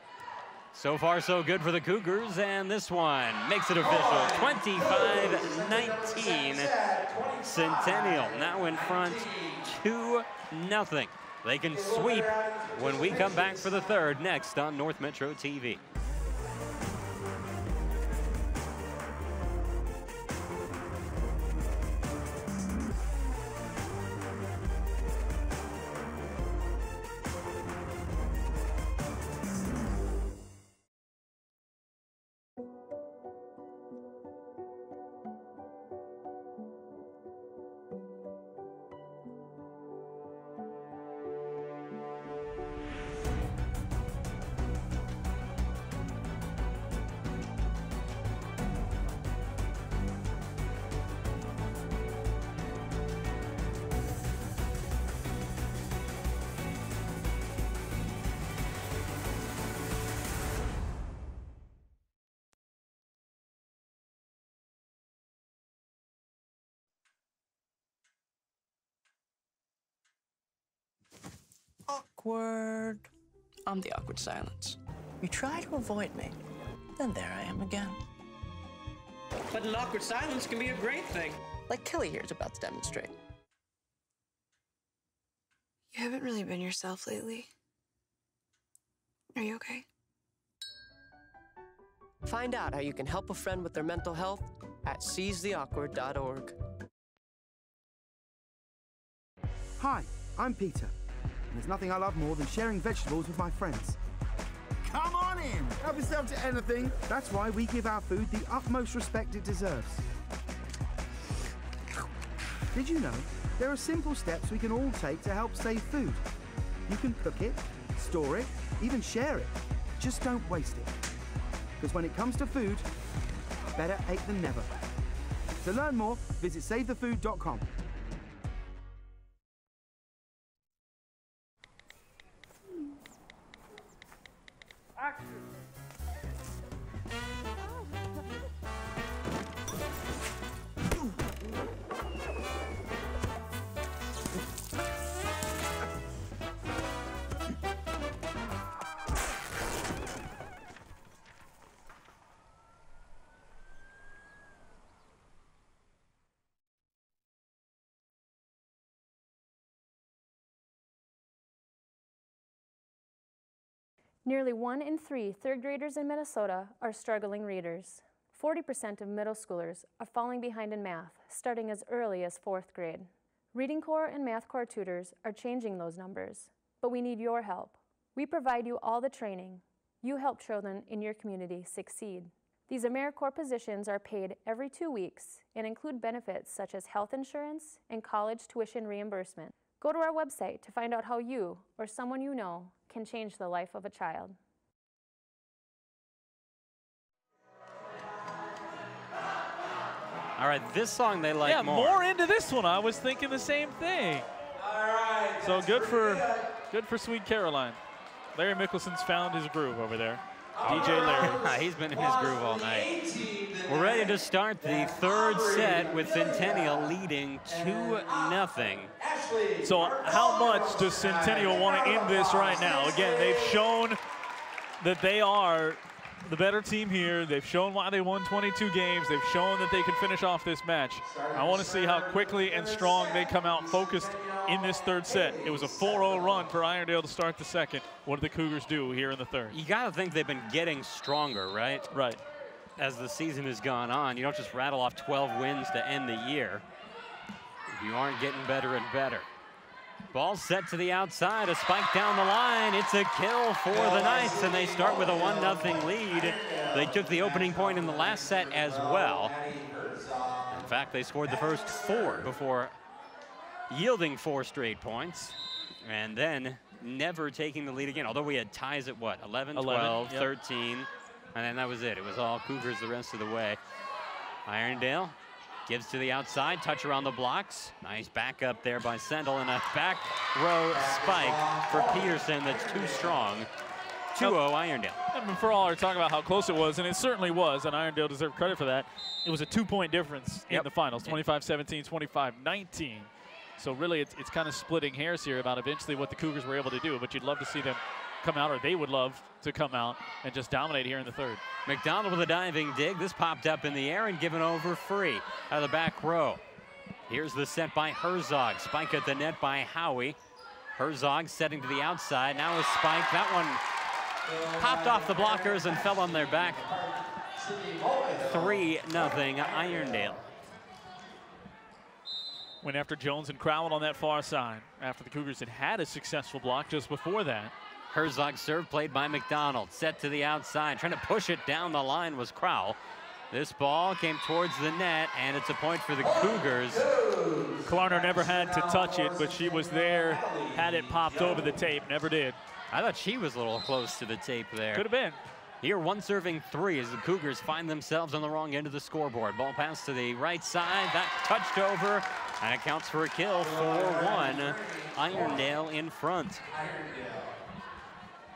So far, so good for the Cougars, and this one makes it official. 25-19. Centennial now in front, 2 nothing. They can sweep when we come back for the third next on North Metro TV. Awkward. I'm the awkward silence. You try to avoid me, then there I am again. But an awkward silence can be a great thing. Like Kelly here is about to demonstrate. You haven't really been yourself lately. Are you okay? Find out how you can help a friend with their mental health at seizetheawkward.org. Hi, I'm Peter. And there's nothing I love more than sharing vegetables with my friends. Come on in. Help yourself to anything. That's why we give our food the utmost respect it deserves. Did you know there are simple steps we can all take to help save food? You can cook it, store it, even share it. Just don't waste it. Because when it comes to food, better ache than never. To learn more, visit savethefood.com. Nearly one in three third graders in Minnesota are struggling readers. 40% of middle schoolers are falling behind in math, starting as early as fourth grade. Reading Corps and Math Corps tutors are changing those numbers, but we need your help. We provide you all the training. You help children in your community succeed. These AmeriCorps positions are paid every two weeks and include benefits such as health insurance and college tuition reimbursement. Go to our website to find out how you or someone you know can change the life of a child. All right, this song they like yeah, more. more into this one. I was thinking the same thing. All right. So good for good for Sweet Caroline. Larry Mickelson's found his groove over there. DJ Larry. He's been in his groove all night. We're ready to start the third set with Centennial leading 2 nothing. So how much does Centennial want to end this right now? Again, they've shown that they are the better team here. They've shown why they won 22 games. They've shown that they can finish off this match. I want to see how quickly and strong they come out focused in this third set. It was a 4-0 run for Irondale to start the second. What did the Cougars do here in the third? You got to think they've been getting stronger, right? Right. As the season has gone on, you don't just rattle off 12 wins to end the year. You aren't getting better and better. Ball set to the outside, a spike down the line. It's a kill for the Knights, and they start with a 1-0 lead. They took the opening point in the last set as well. In fact, they scored the first four before yielding four straight points, and then never taking the lead again. Although we had ties at what, 11, 11 12, yep. 13, and then that was it. It was all Cougars the rest of the way. Irondale Gives to the outside, touch around the blocks. Nice backup there by Sendell and a back row spike for Peterson that's too strong. 2-0 Irondale. And for all our talk about how close it was, and it certainly was, and Irondale deserved credit for that, it was a two-point difference Yep. in the finals, 25-17, 25-19. So really, it's, it's kind of splitting hairs here about eventually what the Cougars were able to do, but you'd love to see them come out, or they would love to come out and just dominate here in the third. McDonald with a diving dig. This popped up in the air and given over free out of the back row. Here's the set by Herzog. Spike at the net by Howie. Herzog setting to the outside. Now a spike. That one popped off the blockers and fell on their back. 3 nothing Irondale. Went after Jones and Crowell on that far side after the Cougars had had a successful block just before that. Herzog serve played by McDonald. Set to the outside. Trying to push it down the line was Crowell. This ball came towards the net, and it's a point for the Cougars. Klarner never had to touch it, but she was there, had it popped over the tape, never did. I thought she was a little close to the tape there. Could have been. Here, one serving three as the Cougars find themselves on the wrong end of the scoreboard. Ball pass to the right side. That touched over, and it counts for a kill. 4-1. Irondale in front.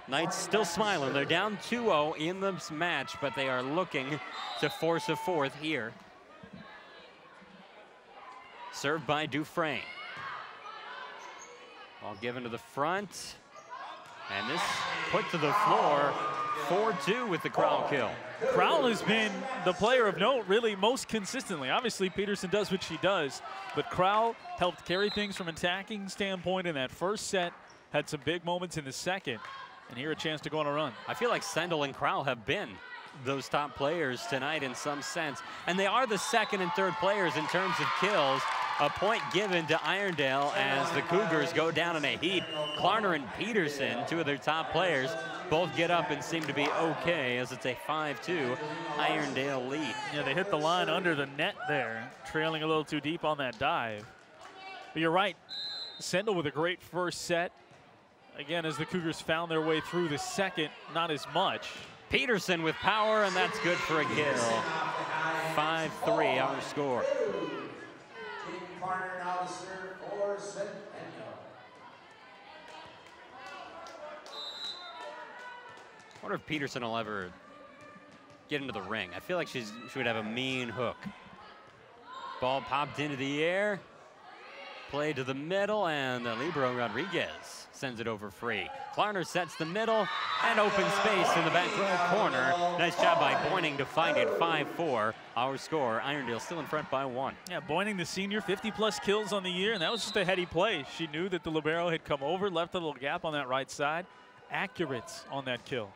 Knights still smiling. They're down 2-0 in this match, but they are looking to force a fourth here. Served by Dufresne. Ball given to the front. And this put to the floor, 4-2 with the Crowell kill. Crowell has been the player of note really most consistently. Obviously, Peterson does what she does, but Crowell helped carry things from attacking standpoint in that first set, had some big moments in the second, and here a chance to go on a run. I feel like Sendell and Crowell have been those top players tonight in some sense, and they are the second and third players in terms of kills. A point given to Irondale as the Cougars go down in a heat. Klarner and Peterson, two of their top players, both get up and seem to be okay as it's a 5-2 Irondale lead. Yeah, they hit the line under the net there, trailing a little too deep on that dive. But you're right, Sendell with a great first set. Again, as the Cougars found their way through the second, not as much. Peterson with power, and that's good for a kill. 5-3 our score. I wonder if Peterson will ever get into the ring. I feel like she's, she would have a mean hook. Ball popped into the air. Play to the middle, and the Libero Rodriguez sends it over free. Klarner sets the middle, and open space in the back row corner. Nice job by Boining to find it 5-4. Our score, Irondale still in front by one. Yeah, Boining the senior, 50-plus kills on the year, and that was just a heady play. She knew that the Libero had come over, left a little gap on that right side. Accurate on that kill.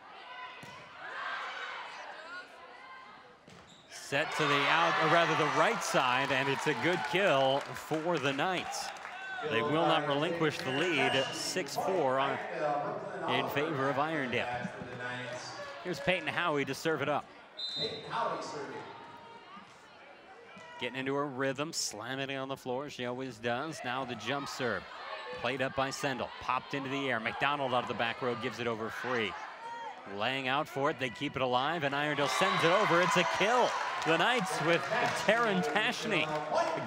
Set to the out, or rather the right side, and it's a good kill for the Knights. They will not relinquish the lead, 6-4 in favor of Irondale. Here's Peyton Howie to serve it up. Getting into her rhythm, slamming it on the floor, she always does. Now the jump serve, played up by Sendell, popped into the air. McDonald out of the back row gives it over free. Laying out for it, they keep it alive, and Irondale sends it over. It's a kill. The Knights with Taryn Tashney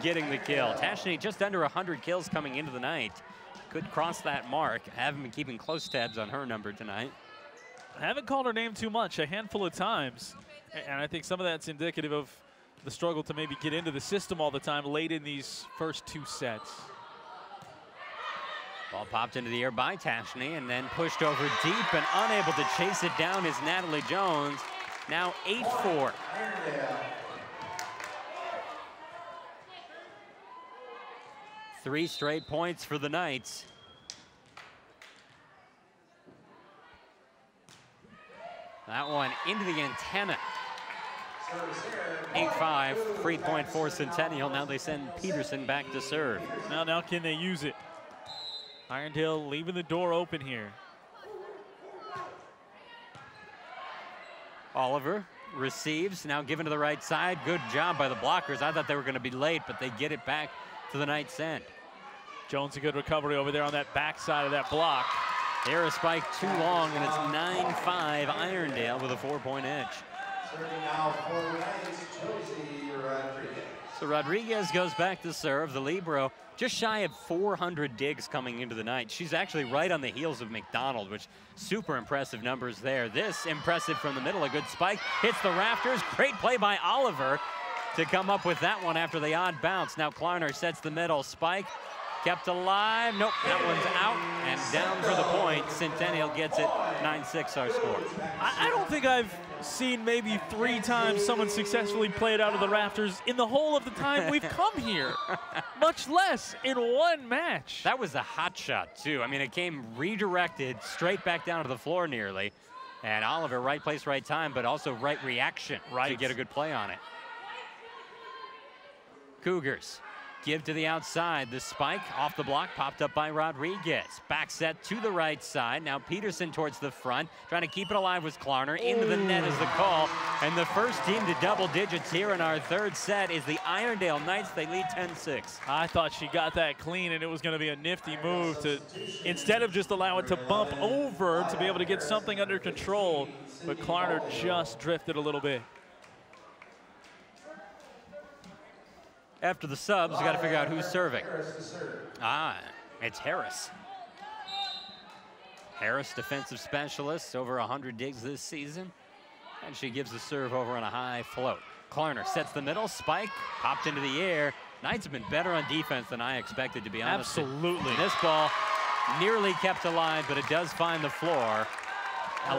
getting the kill. Tashney just under 100 kills coming into the night. Could cross that mark. Haven't been keeping close tabs on her number tonight. I haven't called her name too much, a handful of times. And I think some of that's indicative of the struggle to maybe get into the system all the time late in these first two sets. Ball popped into the air by Tashney and then pushed over deep and unable to chase it down is Natalie Jones. Now 8-4. Three straight points for the Knights. That one into the antenna. 8-5, free point for Centennial. Now they send Peterson back to serve. Now, now can they use it? Irondale leaving the door open here. Oliver receives, now given to the right side. Good job by the blockers. I thought they were going to be late, but they get it back to the Knights' end. Jones a good recovery over there on that backside of that block. Air a spike too long, and it's 9-5 Irondale with a four-point edge. So Rodriguez goes back to serve. The Libero just shy of 400 digs coming into the night. She's actually right on the heels of McDonald, which super impressive numbers there. This impressive from the middle, a good spike. Hits the rafters. Great play by Oliver to come up with that one after the odd bounce. Now Klarner sets the middle. Spike kept alive. Nope, that one's out and down for the point. Centennial gets it 9-6 our score. I, I, don't think I've seen maybe three times someone successfully play it out of the rafters in the whole of the time we've come here, much less in one match. That was a hot shot too. I mean, it came redirected straight back down to the floor nearly. And Oliver, right place, right time, but also right reaction right. to get a good play on it. Cougars Give to the outside. The spike off the block popped up by Rodriguez. Back set to the right side. Now Peterson towards the front. Trying to keep it alive with Klarner. Into the net is the call. And the first team to double digits here in our third set is the Irondale Knights. They lead 10-6. I thought she got that clean and it was going to be a nifty move to, instead of just allow it to bump over, to be able to get something under control. But Klarner just drifted a little bit. After the subs, you got to figure out who's serving. Ah, it's Harris. Harris, defensive specialist, over 100 digs this season. And she gives the serve over on a high float. Klarner sets the middle, spike, popped into the air. Knights have been better on defense than I expected, to be honest. Absolutely. This ball nearly kept alive, but it does find the floor.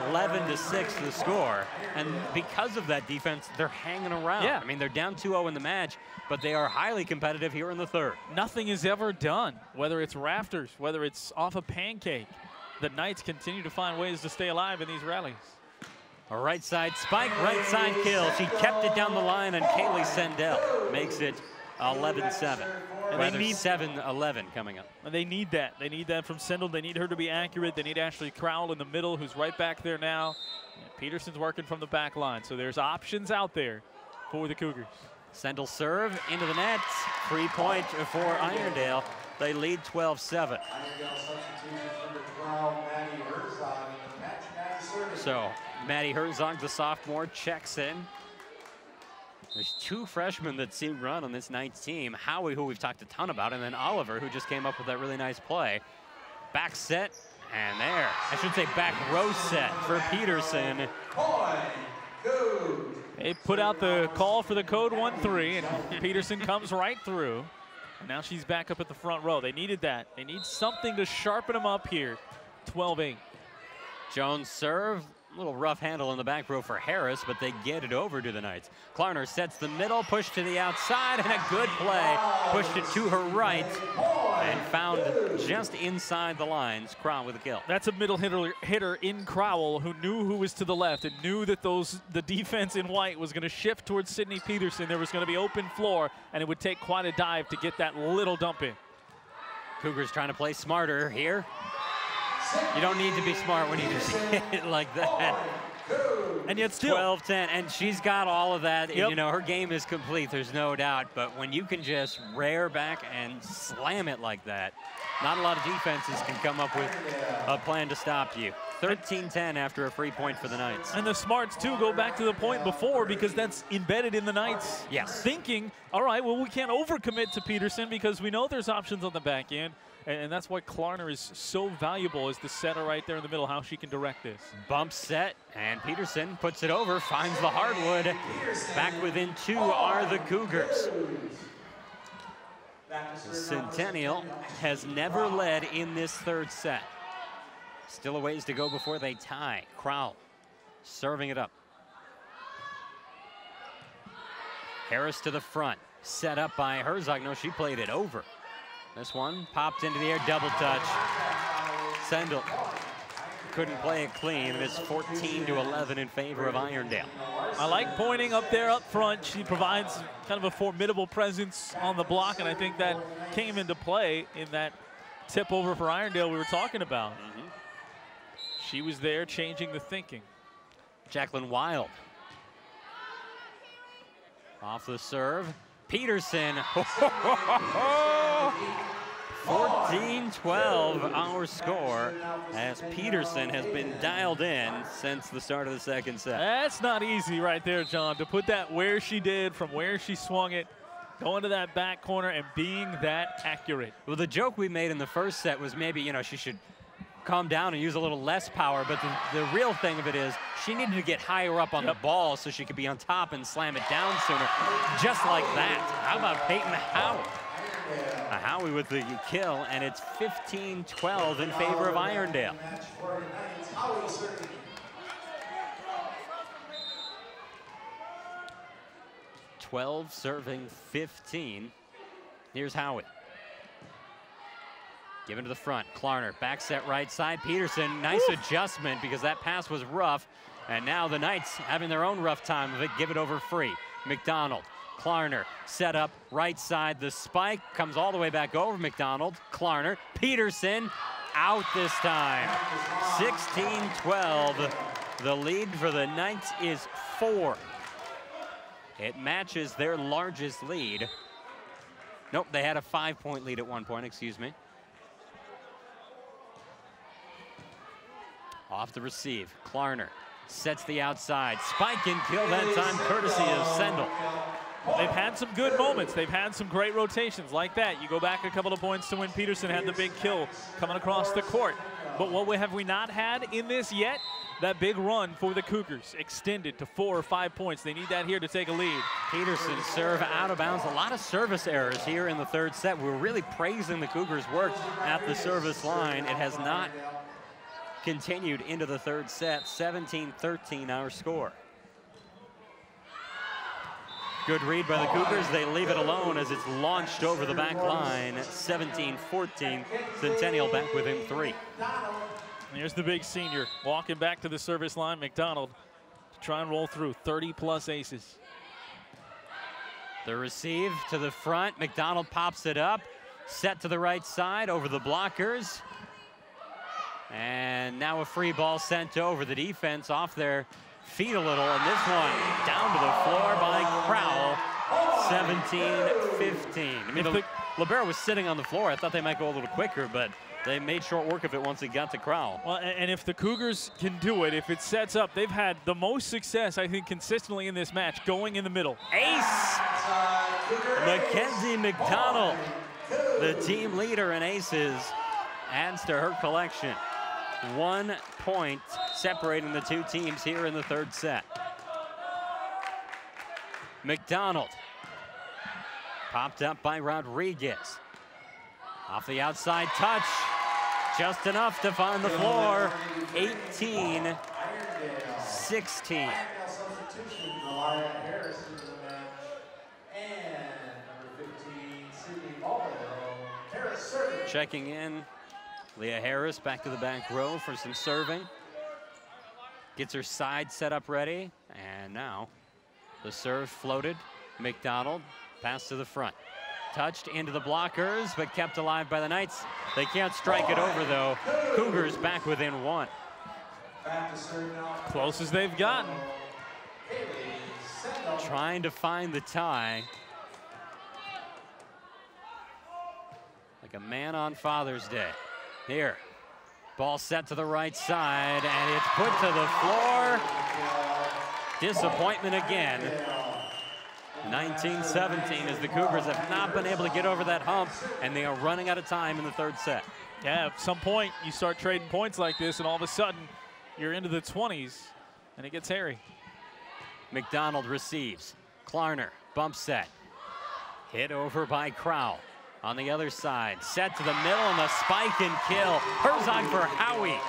11 to 6 the score. And because of that defense, they're hanging around. Yeah. I mean, they're down 2-0 in the match, but they are highly competitive here in the third. Nothing is ever done, whether it's rafters, whether it's off a pancake. The Knights continue to find ways to stay alive in these rallies. A right side spike, right side kill. She kept it down the line, and Kaylee Sendell makes it 11-7. And they Rather, need- 7-11 coming up. And they need that. They need that from Sendell. They need her to be accurate. They need Ashley Crowell in the middle, who's right back there now. And Peterson's working from the back line. So there's options out there for the Cougars. Sendell serve into the net. Three point for Irondale. They lead 12-7. So Maddie Herzog, the sophomore, checks in. There's two freshmen that see run on this Knights team. Howie, who we've talked a ton about, and then Oliver, who just came up with that really nice play. Back set, and there. I should say back row set for Peterson. They put out the call for the code 1-3, and Peterson comes right through. And now she's back up at the front row. They needed that. They need something to sharpen them up here. 12-8. Jones serve. A little rough handle in the back row for Harris, but they get it over to the Knights. Klarner sets the middle, push to the outside, and a good play. Pushed it to her right and found just inside the lines. Crowell with a kill. That's a middle hitter, hitter in Crowell who knew who was to the left and knew that those the defense in white was going to shift towards Sydney Peterson. There was going to be open floor, and it would take quite a dive to get that little dump in. Cougars trying to play smarter here. You don't need to be smart when you just hit it like that. And yet still. 12-10, and she's got all of that. and, You know, her game is complete, there's no doubt. But when you can just rear back and slam it like that, not a lot of defenses can come up with a plan to stop you. 13-10 after a free point for the Knights. And the smarts, too, go back to the point before because that's embedded in the Knights. Yes. Thinking, all right, well, we can't overcommit to Peterson because we know there's options on the back end. And, and that's why Klarner is so valuable as the setter right there in the middle, how she can direct this. Bump set, and Peterson puts it over, finds the hardwood. Back within two are the Cougars. Centennial has never led in this third set. Still a ways to go before they tie. Crowell serving it up. Harris to the front, set up by Herzog. No, she played it over. This one popped into the air, double touch. Sendell couldn't play it clean, it's 14 to 11 in favor of Irondale. I like pointing up there up front. She provides kind of a formidable presence on the block, and I think that came into play in that tip over for Irondale we were talking about. Mm-hmm. She was there changing the thinking. Jacqueline Wild. Off the serve. Peterson. 14-12 our score as Peterson has been dialed in since the start of the second set. That's not easy right there, John, to put that where she did, from where she swung it, going to that back corner and being that accurate. Well, the joke we made in the first set was maybe, you know, she should calm down and use a little less power, but the, the real thing of it is she needed to get higher up on the ball so she could be on top and slam it down sooner, just like that. How about Peyton Howie? Howie with the kill, and it's 15-12 in favor of Irondale. Twelve serving 15. Here's Howie. Given to the front. Klarner, back set right side. Peterson, nice adjustment because that pass was rough. And now the Knights having their own rough time of it. Give it over free. McDonald, Klarner, set up right side. The spike comes all the way back over McDonald. Klarner, Peterson, out this time. 16-12. The lead for the Knights is four. It matches their largest lead. Nope, they had a five-point lead at one point, excuse me. Off the receive, Klarner sets the outside. Spike and kill that time, courtesy of Sendell. They've had some good moments. They've had some great rotations like that. You go back a couple of points to when Peterson had the big kill coming across the court. But what we- have we not had in this yet? that big run for the Cougars extended to four or five points. They need that here to take a lead. Peterson serve out of bounds. A lot of service errors here in the third set. We're really praising the Cougars' work at the service line. It has not continued into the third set. 17-13 our score. Good read by the Cougars. They leave it alone as it's launched over the back line. 17-14. Centennial back within three. Here's the big senior walking back to the service line. McDonald to try and roll through 30 plus aces. The receive to the front. McDonald pops it up. Set to the right side over the blockers. And now a free ball sent over the defense off their feet a little. And this one down to the floor by Crowell. 17-15. I mean, the, Libero was sitting on the floor. I thought they might go a little quicker, but they made short work of it once it got to Crowell. Well, and if the Cougars can do it, if it sets up, they've had the most success, I think, consistently in this match, going in the middle. Ace! Mackenzie McDonald, the team leader in aces, adds to her collection. One point separating the two teams here in the third set. McDonald, popped up by Rodriguez. Off the outside touch, just enough to find the floor. 18 16. Checking in, Leah Harris back to the back row for some serving. Gets her side set up ready, and now the serve floated. McDonald, pass to the front. Touched into the blockers, but kept alive by the Knights. They can't strike it over, though. Cougars back within one. Close as they've gotten. Trying to find the tie. Like a man on Father's Day. Here, ball set to the right side, and it's put to the floor. Disappointment again. 19-17 as the Cougars have not been able to get over that hump, and they are running out of time in the third set. Yeah, at some point you start trading points like this, and all of a sudden you're into the 20s, and it gets hairy. McDonald receives. Klarner, bump set. Hit over by Crowell. On the other side, set to the middle, and the spike and kill. Herzog for Howie.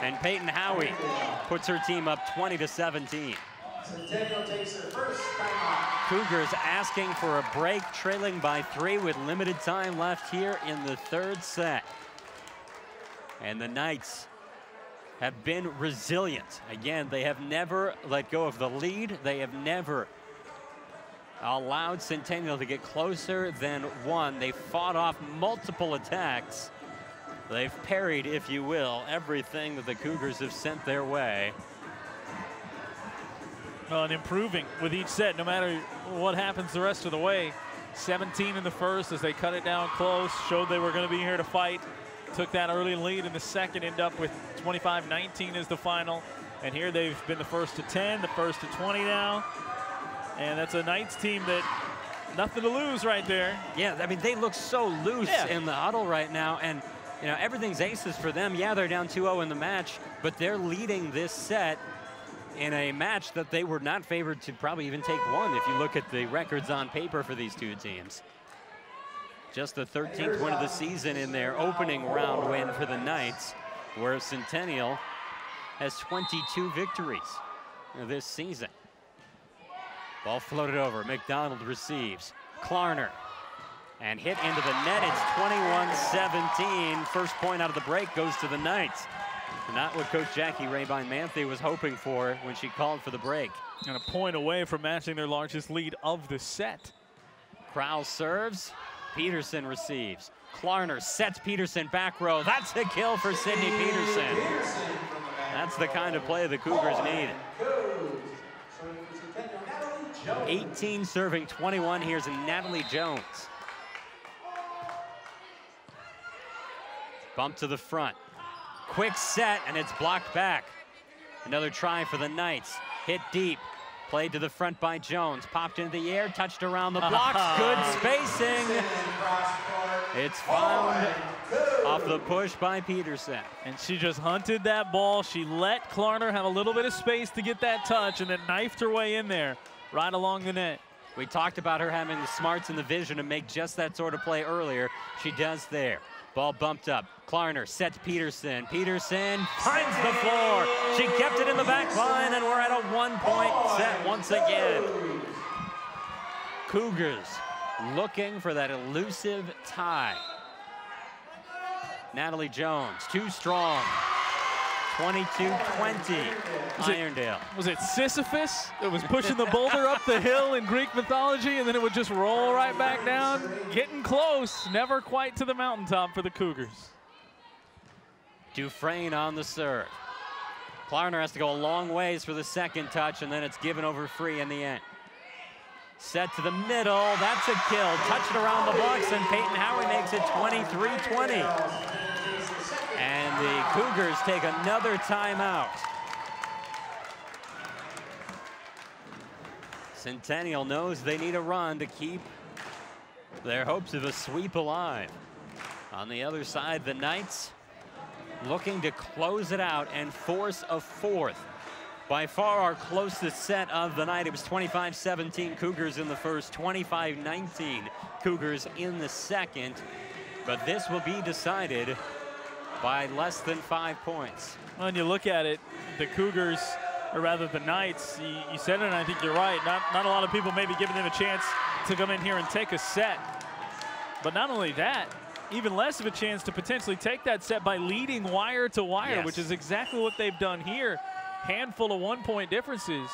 And Peyton Howie puts her team up 20 to 17. Cougars asking for a break, trailing by three with limited time left here in the third set. And the Knights have been resilient. Again, they have never let go of the lead. They have never allowed Centennial to get closer than one. They fought off multiple attacks. They've parried, if you will, everything that the Cougars have sent their way. Well, and improving with each set, no matter what happens the rest of the way. 17 in the first as they cut it down close, showed they were going to be here to fight. Took that early lead in the second, end up with 25-19 as the final. And here they've been the first to 10, the first to 20 now. And that's a Knights team that nothing to lose right there. Yeah, I mean, they look so loose Yeah. in the huddle right now. And, you know, everything's aces for them. Yeah, they're down 2-0 in the match, but they're leading this set in a match that they were not favored to probably even take one if you look at the records on paper for these two teams. Just the 13th win of the season in their opening round win for the Knights, where Centennial has 22 victories this season. Ball floated over. McDonald receives. Klarner. And hit into the net. It's 21-17. First point out of the break goes to the Knights. Not what Coach Jackie Rayvon Manthe was hoping for when she called for the break. And a point away from matching their largest lead of the set. Crowell serves. Peterson receives. Klarner sets Peterson back row. That's a kill for Sydney Peterson. That's the kind of play the Cougars need. 18 serving 21. Here's Natalie Jones. Bump to the front. Quick set, and it's blocked back. Another try for the Knights. Hit deep. Played to the front by Jones. Popped into the air, touched around the blocks. Good spacing. It's found off the push by Peterson. And she just hunted that ball. She let Klarner have a little bit of space to get that touch and then knifed her way in there right along the net. We talked about her having the smarts and the vision to make just that sort of play earlier. She does there. Ball bumped up. Klarner sets Peterson. Peterson finds the floor. She kept it in the back line, and we're at a one-point set once again. Cougars looking for that elusive tie. Natalie Jones, too strong. 22-20, Irondale. Was it Sisyphus that was pushing the boulder up the hill in Greek mythology, and then it would just roll right back down? Getting close, never quite to the mountaintop for the Cougars. Dufresne on the serve. Klarner has to go a long ways for the second touch, and then it's given over free in the end. Set to the middle, that's a kill. Touched around the box, and Peyton Howie makes it 23-20. The Cougars take another timeout. Centennial knows they need a run to keep their hopes of a sweep alive. On the other side, the Knights looking to close it out and force a fourth. By far our closest set of the night. It was 25-17 Cougars in the first, 25-19 Cougars in the second. But this will be decided by less than five points. When you look at it, the Cougars, or rather the Knights, you, you said it and I think you're right. Not, not a lot of people maybe giving them a chance to come in here and take a set. But not only that, even less of a chance to potentially take that set by leading wire to wire, yes. which is exactly what they've done here. Handful of one-point differences.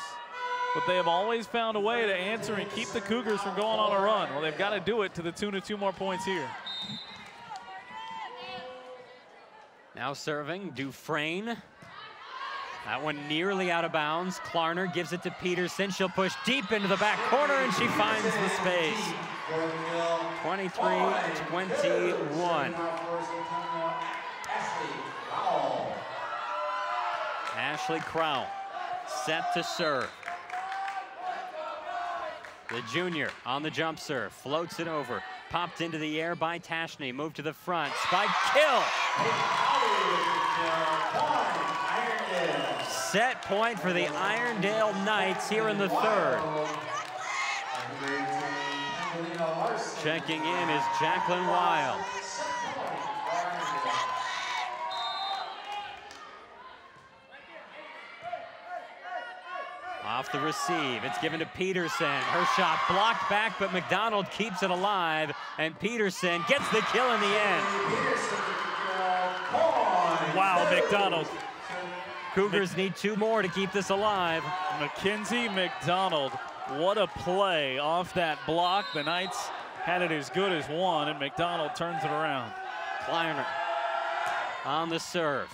But they have always found a way to answer and keep the Cougars from going on a run. Well, they've got to do it to the tune of two more points here. Now serving Dufresne. That one nearly out of bounds. Klarner gives it to Peterson. She'll push deep into the back corner, and she finds the space. 23-21. Ashley Crowell set to serve. The junior on the jump serve, floats it over, popped into the air by Tashney, moved to the front, spike, kill! Set point for the Irondale Knights here in the third. Checking in is Jacqueline Wild. Off the receive, it's given to Peterson. Her shot blocked back, but McDonald keeps it alive, and Peterson gets the kill in the end. Wow, McDonald. Cougars need two more to keep this alive. Mackenzie McDonald, what a play off that block. The Knights had it as good as one, and McDonald turns it around. Klarner on the serve.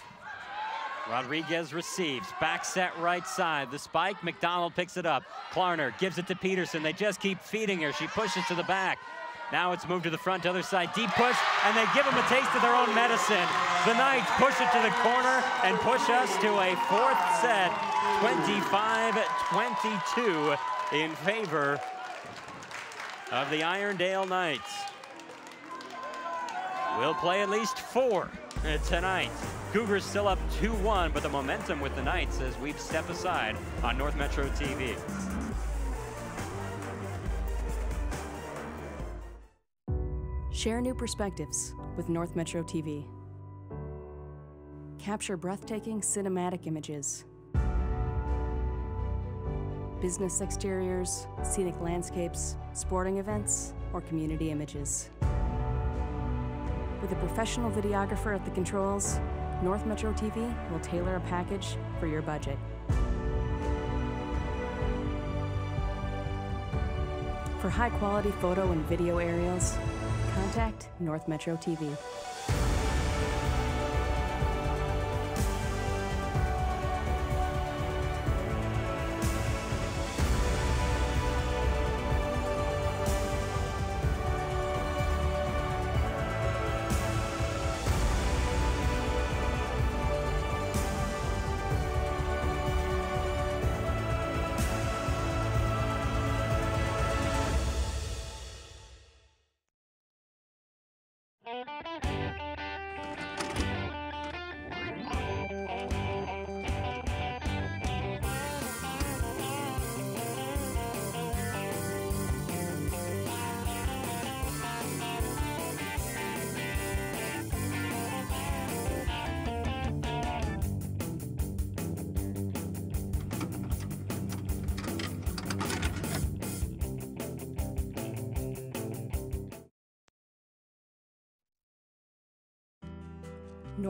Rodriguez receives, back set right side. The spike, McDonald picks it up. Klarner gives it to Peterson. They just keep feeding her. She pushes to the back. Now it's moved to the front, other side, deep push, and they give them a taste of their own medicine. The Knights push it to the corner and push us to a fourth set, 25-22 in favor of the Irondale Knights. We'll play at least four tonight. Cougars still up 2-1, but the momentum with the Knights as we step aside on North Metro TV. Share new perspectives with North Metro TV. Capture breathtaking cinematic images. Business exteriors, scenic landscapes, sporting events, or community images. With a professional videographer at the controls, North Metro TV will tailor a package for your budget. For high quality photo and video aerials, contact North Metro TV.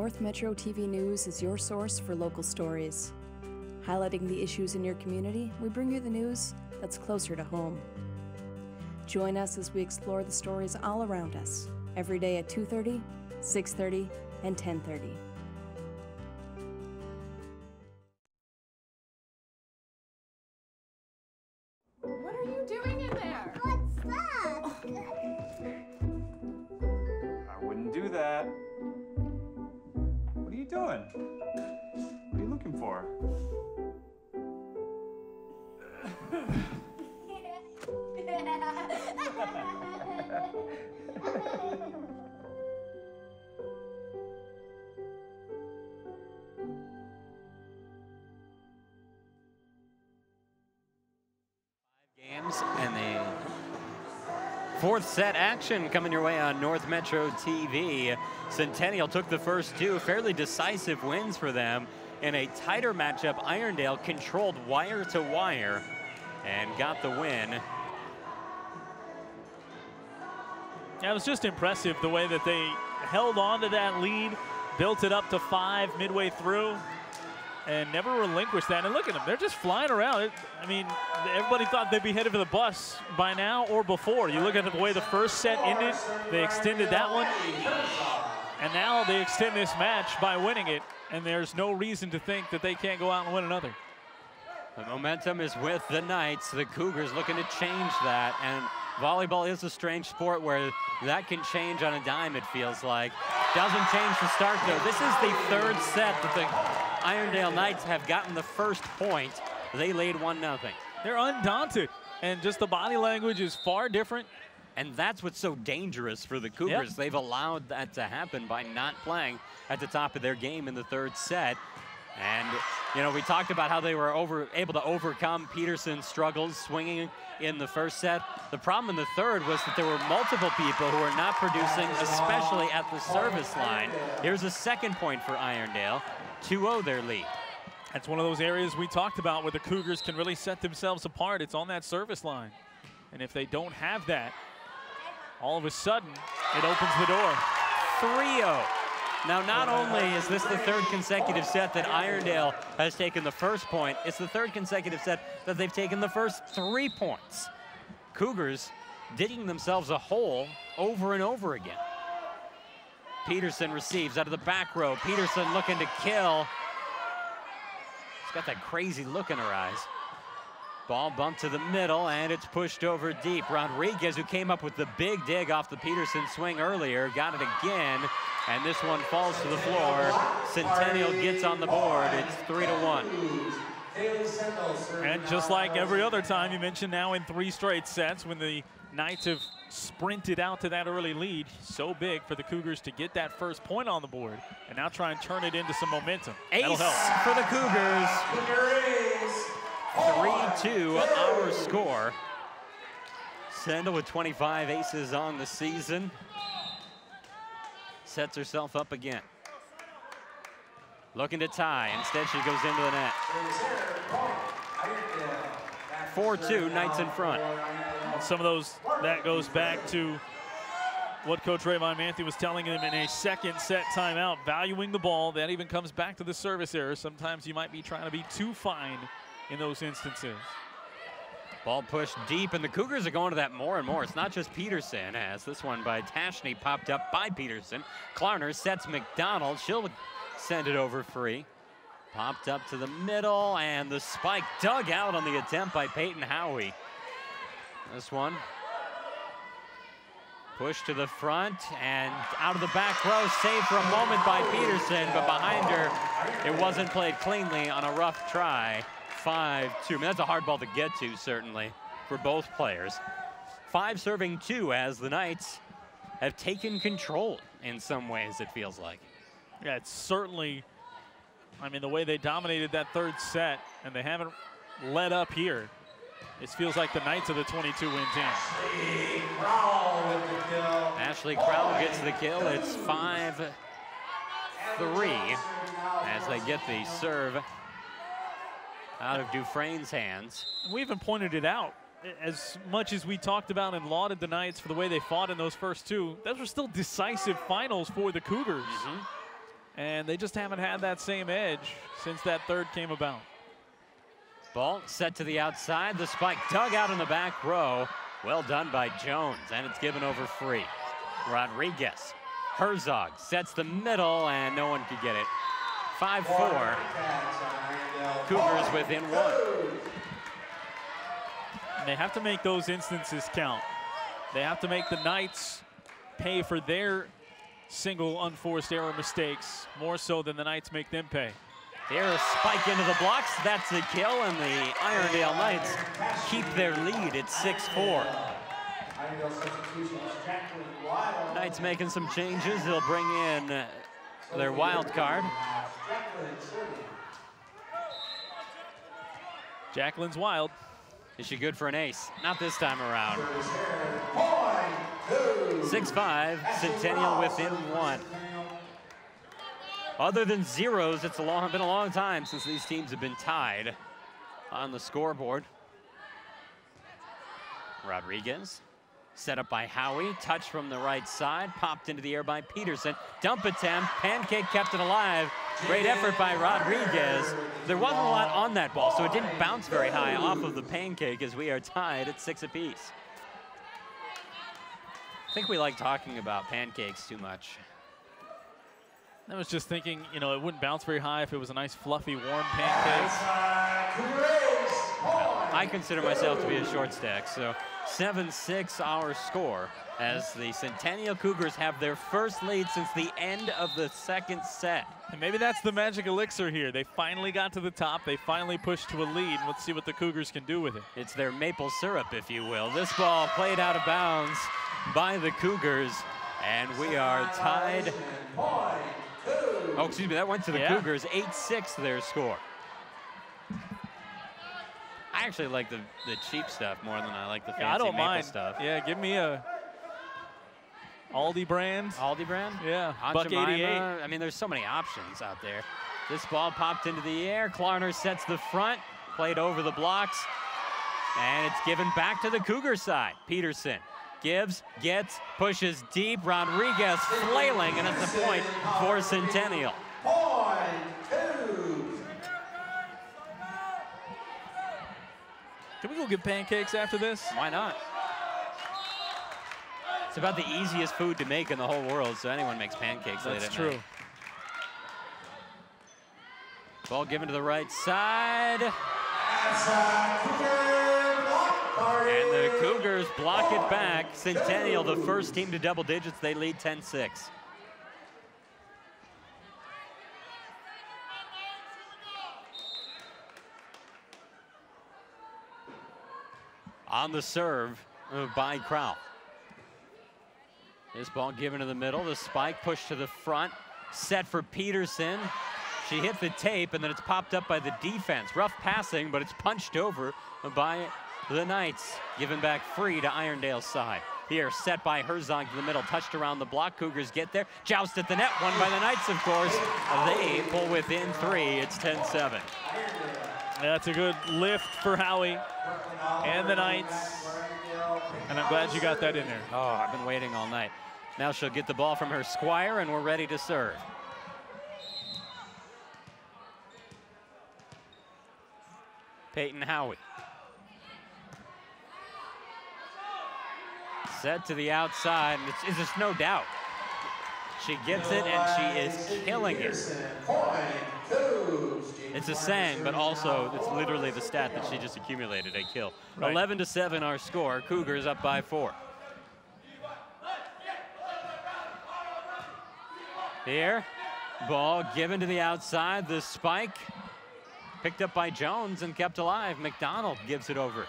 North Metro TV News is your source for local stories. Highlighting the issues in your community, we bring you the news that's closer to home. Join us as we explore the stories all around us, every day at 2:30, 6:30, and 10:30. Set action coming your way on North Metro TV. Centennial took the first two, fairly decisive wins for them. In a tighter matchup, Irondale controlled wire to wire and got the win. Yeah, it was just impressive the way that they held on to that lead, built it up to five midway through, and never relinquished that. And look at them, they're just flying around. It, I mean, everybody thought they'd be headed for the bus by now or before. You look at the way the first set ended, they extended that one, and now they extend this match by winning it, and there's no reason to think that they can't go out and win another. The momentum is with the Knights. The Cougars looking to change that. And volleyball is a strange sport where that can change on a dime, it feels like. Doesn't change the start, though. This is the third set that the Irondale Knights have gotten the first point. They laid 1 nothing. They're undaunted, and just the body language is far different. And that's what's so dangerous for the Cougars. Yep. They've allowed that to happen by not playing at the top of their game in the third set. And, you know, we talked about how they were over, able to overcome Peterson's struggles swinging in the first set. The problem in the third was that there were multiple people who were not producing, especially at the service line. Here's a second point for Irondale, 2-0 their lead. That's one of those areas we talked about where the Cougars can really set themselves apart. It's on that service line. And if they don't have that, all of a sudden, it opens the door. 3-0. Now, not only is this the third consecutive set that Irondale has taken the first point, it's the third consecutive set that they've taken the first three points. Cougars digging themselves a hole over and over again. Peterson receives out of the back row. Peterson looking to kill. She's got that crazy look in her eyes. Ball bumped to the middle, and it's pushed over deep. Rodriguez, who came up with the big dig off the Peterson swing earlier, got it again, and this one falls to the floor. Centennial gets on the board. It's three to one. And just like every other time, you mentioned now in three straight sets when the Knights have sprinted out to that early lead. So big for the Cougars to get that first point on the board and now try and turn it into some momentum. Ace That'll help. for the Cougars. 3-2 our score. Sendell with 25 aces on the season. Sets herself up again. Looking to tie. Instead, she goes into the net. 4-2, Knights in front. Some of those, that goes back to what Coach Rayvon Manthe was telling him in a second set timeout, valuing the ball. That even comes back to the service error. Sometimes you might be trying to be too fine in those instances. Ball pushed deep, and the Cougars are going to that more and more. It's not just Peterson, as this one by Tashney popped up by Peterson. Klarner sets McDonald. She'll send it over free. Popped up to the middle, and the spike dug out on the attempt by Peyton Howie. This one pushed to the front and out of the back row, saved for a moment by Peterson, but behind her, it wasn't played cleanly on a rough try. 5-2. I mean, that's a hard ball to get to, certainly, for both players. Five serving two as the Knights have taken control in some ways, it feels like. Yeah, it's certainly, I mean, the way they dominated that third set and they haven't let up here. It feels like the Knights are the 22 win team. Ashley Crowell gets the kill. It's 5-3 as they get the serve out of Dufresne's hands. We even pointed it out. As much as we talked about and lauded the Knights for the way they fought in those first two, those were still decisive finals for the Cougars. Mm-hmm. And they just haven't had that same edge since that third came about. Ball set to the outside. The spike dug out in the back row. Well done by Jones, and it's given over free. Rodriguez. Herzog sets the middle, and no one could get it. 5-4. Cougars within one. And they have to make those instances count. They have to make the Knights pay for their single unforced error mistakes more so than the Knights make them pay. Here, a spike into the blocks. That's a kill, and the Irondale Knights keep their lead at 6-4. Knights making some changes. They'll bring in uh, their wild card. Jacqueline's wild. Is she good for an ace? Not this time around. 6-5, Centennial within one. Other than zeros, it's a long, been a long time since these teams have been tied on the scoreboard. Rodriguez, set up by Howie, touch from the right side, popped into the air by Peterson. Dump attempt, pancake kept it alive. Great effort by Rodriguez. There wasn't a lot on that ball, so it didn't bounce very high off of the pancake as we are tied at six apiece. I think we like talking about pancakes too much. I was just thinking, you know, it wouldn't bounce very high if it was a nice, fluffy, warm pancake. I consider myself to be a short stack, so 7-6 our score as the Centennial Cougars have their first lead since the end of the second set. And maybe that's the magic elixir here. They finally got to the top. They finally pushed to a lead. Let's see what the Cougars can do with it. It's their maple syrup, if you will. This ball played out of bounds by the Cougars, and we are tied. Oh, excuse me, that went to the Yeah. Cougars. 8-6 their score. I actually like the, the cheap stuff more than I like the fancy Yeah, I don't maple mind. stuff. Yeah, give me a Aldi brand. Aldi brand? Yeah, Aunt buck 88. I mean, there's so many options out there. This ball popped into the air. Klarner sets the front, played over the blocks, and it's given back to the Cougar side. Peterson gives, gets, pushes deep. Rodriguez flailing, and it's a point for Centennial. Can we go get pancakes after this? Why not? It's about the easiest food to make in the whole world, so anyone makes pancakes late That's at true. night. Ball given to the right side. And the Cougars block it back. Centennial, the first team to double digits, they lead 10-6. On the serve uh, by Kraut. This ball given to the middle, the spike pushed to the front, set for Peterson. She hit the tape, and then it's popped up by the defense. Rough passing, but it's punched over by the Knights. Given back free to Irondale's side. Here, set by Herzog to the middle, touched around the block. Cougars get there. Joust at the net, won by the Knights, of course. They pull within three. It's 10-7. That's a good lift for Howie and the Knights. And I'm glad you got that in there. Oh, I've been waiting all night. Now she'll get the ball from her squire, and we're ready to serve. Peyton Howie. Set to the outside, it's just no doubt. She gets it, and she is killing it. It's a saying, but also it's literally the stat that she just accumulated, a kill. Right. 11 to 7 our score. Cougars up by four. Here, ball given to the outside. The spike picked up by Jones and kept alive. McDonald gives it over.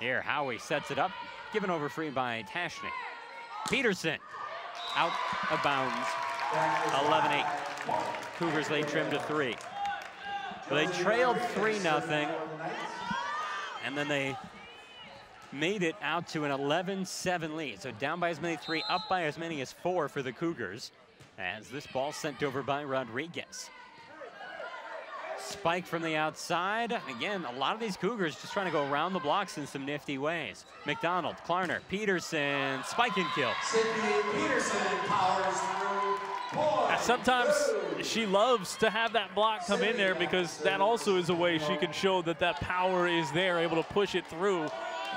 Here, Howie sets it up, given over free by Tashney. Peterson out of bounds. 11-8. Cougars lead trim to three. They trailed 3 nothing, and then they made it out to an 11-7 lead. So down by as many three, up by as many as four for the Cougars as this ball sent over by Rodriguez. Spike from the outside. Again, a lot of these Cougars just trying to go around the blocks in some nifty ways. McDonald, Klarner, Peterson, spike and kill. Sydney Peterson powers sometimes she loves to have that block come in there because that also is a way she can show that that power is there, able to push it through,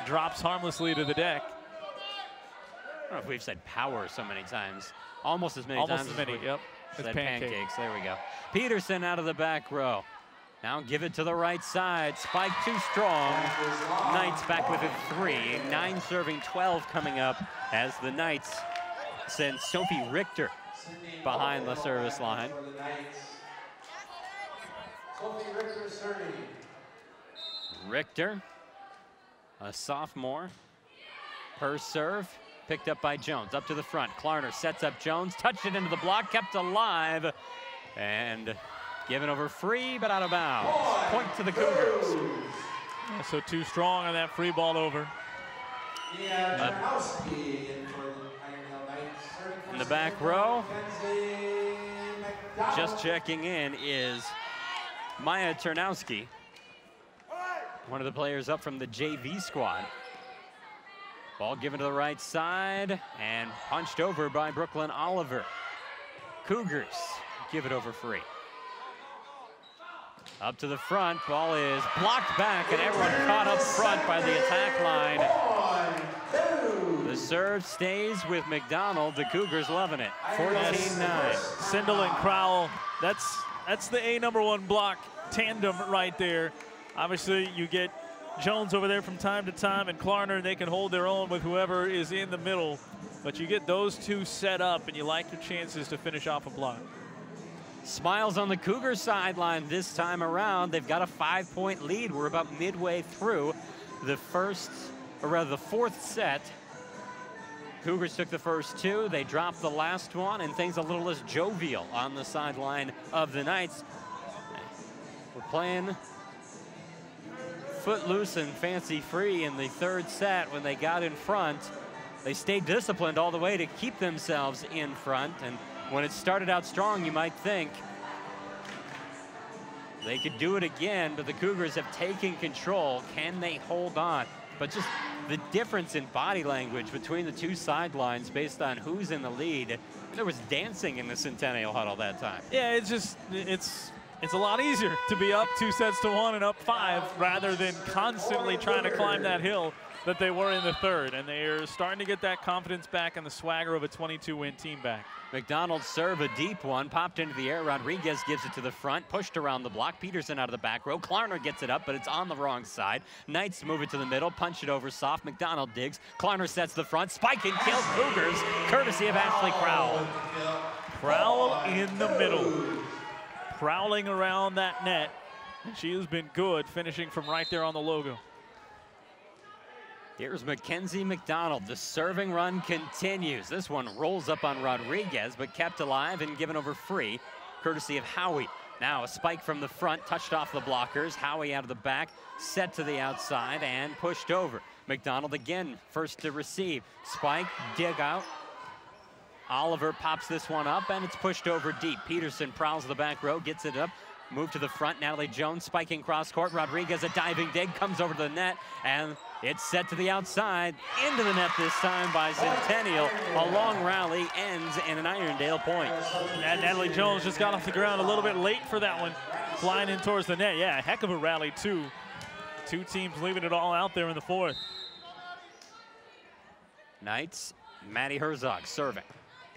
drops harmlessly to the deck. I don't know if we've said power so many times. Almost as many Almost times as many, we yep, said pancake. pancakes. There we go. Peterson out of the back row. Now give it to the right side. Spike too strong. Knights back with a three. Nine serving 12 coming up as the Knights send Sophie Richter behind the service line. Richter, a sophomore. Her serve, picked up by Jones. Up to the front. Klarner sets up Jones, touched it into the block, kept alive, and given over free, but out of bounds. Point to the Cougars. Yeah, so too strong on that free ball over. In the back row, just checking in is Maya Turnowski, one of the players up from the JV squad. Ball given to the right side and punched over by Brooklyn Oliver. Cougars give it over free. Up to the front, ball is blocked back and everyone caught up front by the attack line. The serve stays with McDonald. The Cougars loving it. 14-9. Sendell and Crowell, that's, that's the A number one block tandem right there. Obviously, you get Jones over there from time to time and Klarner, they can hold their own with whoever is in the middle. But you get those two set up and you like your chances to finish off a block. Smiles on the Cougars sideline this time around. They've got a five-point lead. We're about midway through the first, or rather the fourth set. Cougars took the first two. They dropped the last one, and things a little less jovial on the sideline of the Knights. We're playing footloose and fancy free in the third set when they got in front. They stayed disciplined all the way to keep themselves in front. And when it started out strong, you might think they could do it again, but the Cougars have taken control. Can they hold on? But just the difference in body language between the two sidelines based on who's in the lead. There was dancing in the Centennial huddle that time. Yeah, it's just, it's it's a lot easier to be up two sets to one and up five rather than constantly trying to climb that hill that they were in the third. And they're starting to get that confidence back and the swagger of a 22-win team back. McDonald serve a deep one, popped into the air. Rodriguez gives it to the front, pushed around the block. Peterson out of the back row. Klarner gets it up, but it's on the wrong side. Knights move it to the middle, punch it over soft. McDonald digs. Klarner sets the front, spike and kills Cougars, courtesy of Ashley Crowell. Crowell in the middle, prowling around that net. And she has been good, finishing from right there on the logo. Here's Mackenzie McDonald. The serving run continues. This one rolls up on Rodriguez, but kept alive and given over free, courtesy of Howie. Now a spike from the front, touched off the blockers. Howie out of the back, set to the outside and pushed over. McDonald again, first to receive. Spike, dig out. Oliver pops this one up and it's pushed over deep. Peterson prowls the back row, gets it up. Move to the front, Natalie Jones spiking cross court. Rodriguez a diving dig, comes over to the net, and it's set to the outside, into the net this time by Centennial. A long rally ends in an Irondale point. And Natalie Jones just got off the ground a little bit late for that one, flying in towards the net. Yeah, heck of a rally too. Two teams leaving it all out there in the fourth. Knights, Maddie Herzog serving.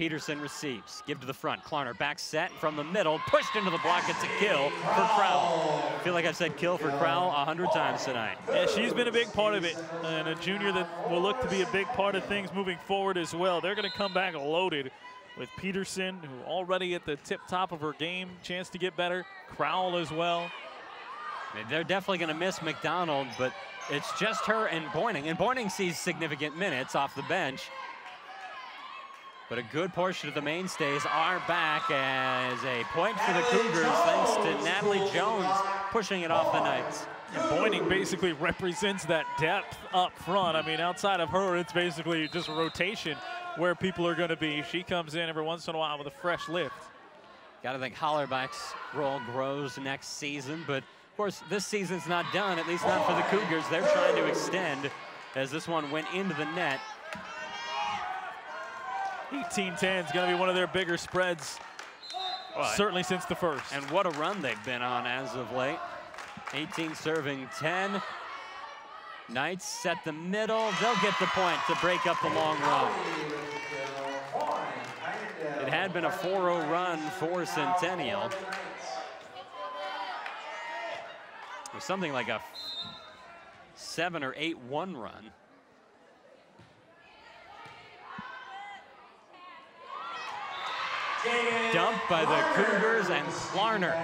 Peterson receives, give to the front. Klarner back set from the middle, pushed into the block. It's a kill for Crowell. I feel like I've said kill for Crowell a hundred times tonight. Yeah, she's been a big part of it, and a junior that will look to be a big part of things moving forward as well. They're going to come back loaded with Peterson, who already at the tip top of her game, chance to get better. Crowell as well. They're definitely going to miss McDonald, but it's just her and Boyning. And Boyning sees significant minutes off the bench. But a good portion of the mainstays are back as a point for the Cougars thanks to Natalie Jones pushing it off the Knights. And Boyning basically represents that depth up front. I mean, outside of her, it's basically just a rotation where people are going to be. She comes in every once in a while with a fresh lift. Got to think Hollerback's role grows next season, but of course, this season's not done, at least not for the Cougars. They're trying to extend as this one went into the net. 18-10 is going to be one of their bigger spreads Well, Certainly since the first. And what a run they've been on as of late. 18 serving 10. Knights set the middle. They'll get the point to break up the long run. It had been a 4-0 run for Centennial. It was something like a 7 or 8-1 run. Dumped by the Cougars and Klarner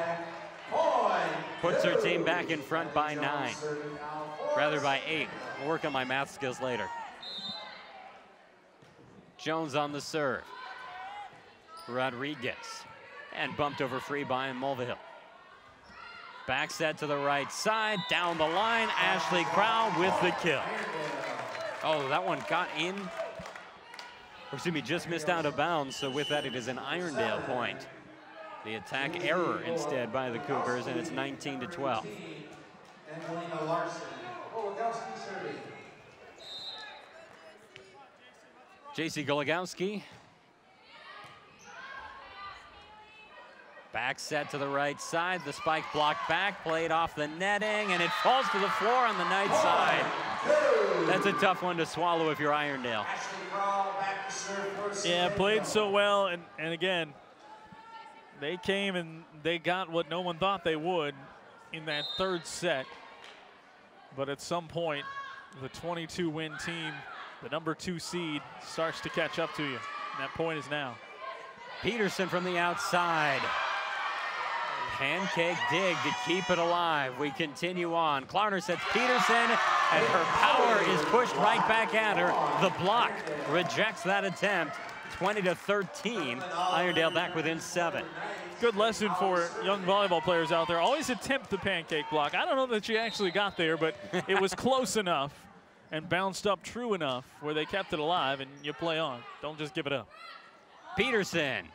puts her team back in front by nine, rather by eight. I'll work on my math skills later. Jones on the serve. Rodriguez. And bumped over free by Mulvihill. Back set to the right side, down the line, Ashley Crow with the kill. Oh, that one got in excuse me, just missed out of bounds. So with that, it is an Irondale point. The attack error instead by the Cougars, and it's 19 to 12. JC Golagowski. Back set to the right side. The spike blocked back, played off the netting, and it falls to the floor on the Knight side. That's a tough one to swallow if you're Irondale. Yeah, played so well, and, and again, they came and they got what no one thought they would in that third set. But at some point, the 22-win team, the number two seed, starts to catch up to you. And that point is now. Peterson from the outside. Pancake dig to keep it alive. We continue on. Klarner sets Peterson, and her power is pushed right back at her. The block rejects that attempt. 20 to 13. Irondale back within seven. Good lesson for young volleyball players out there. Always attempt the pancake block. I don't know that she actually got there, but it was close enough and bounced up true enough where they kept it alive and you play on. Don't just give it up. Peterson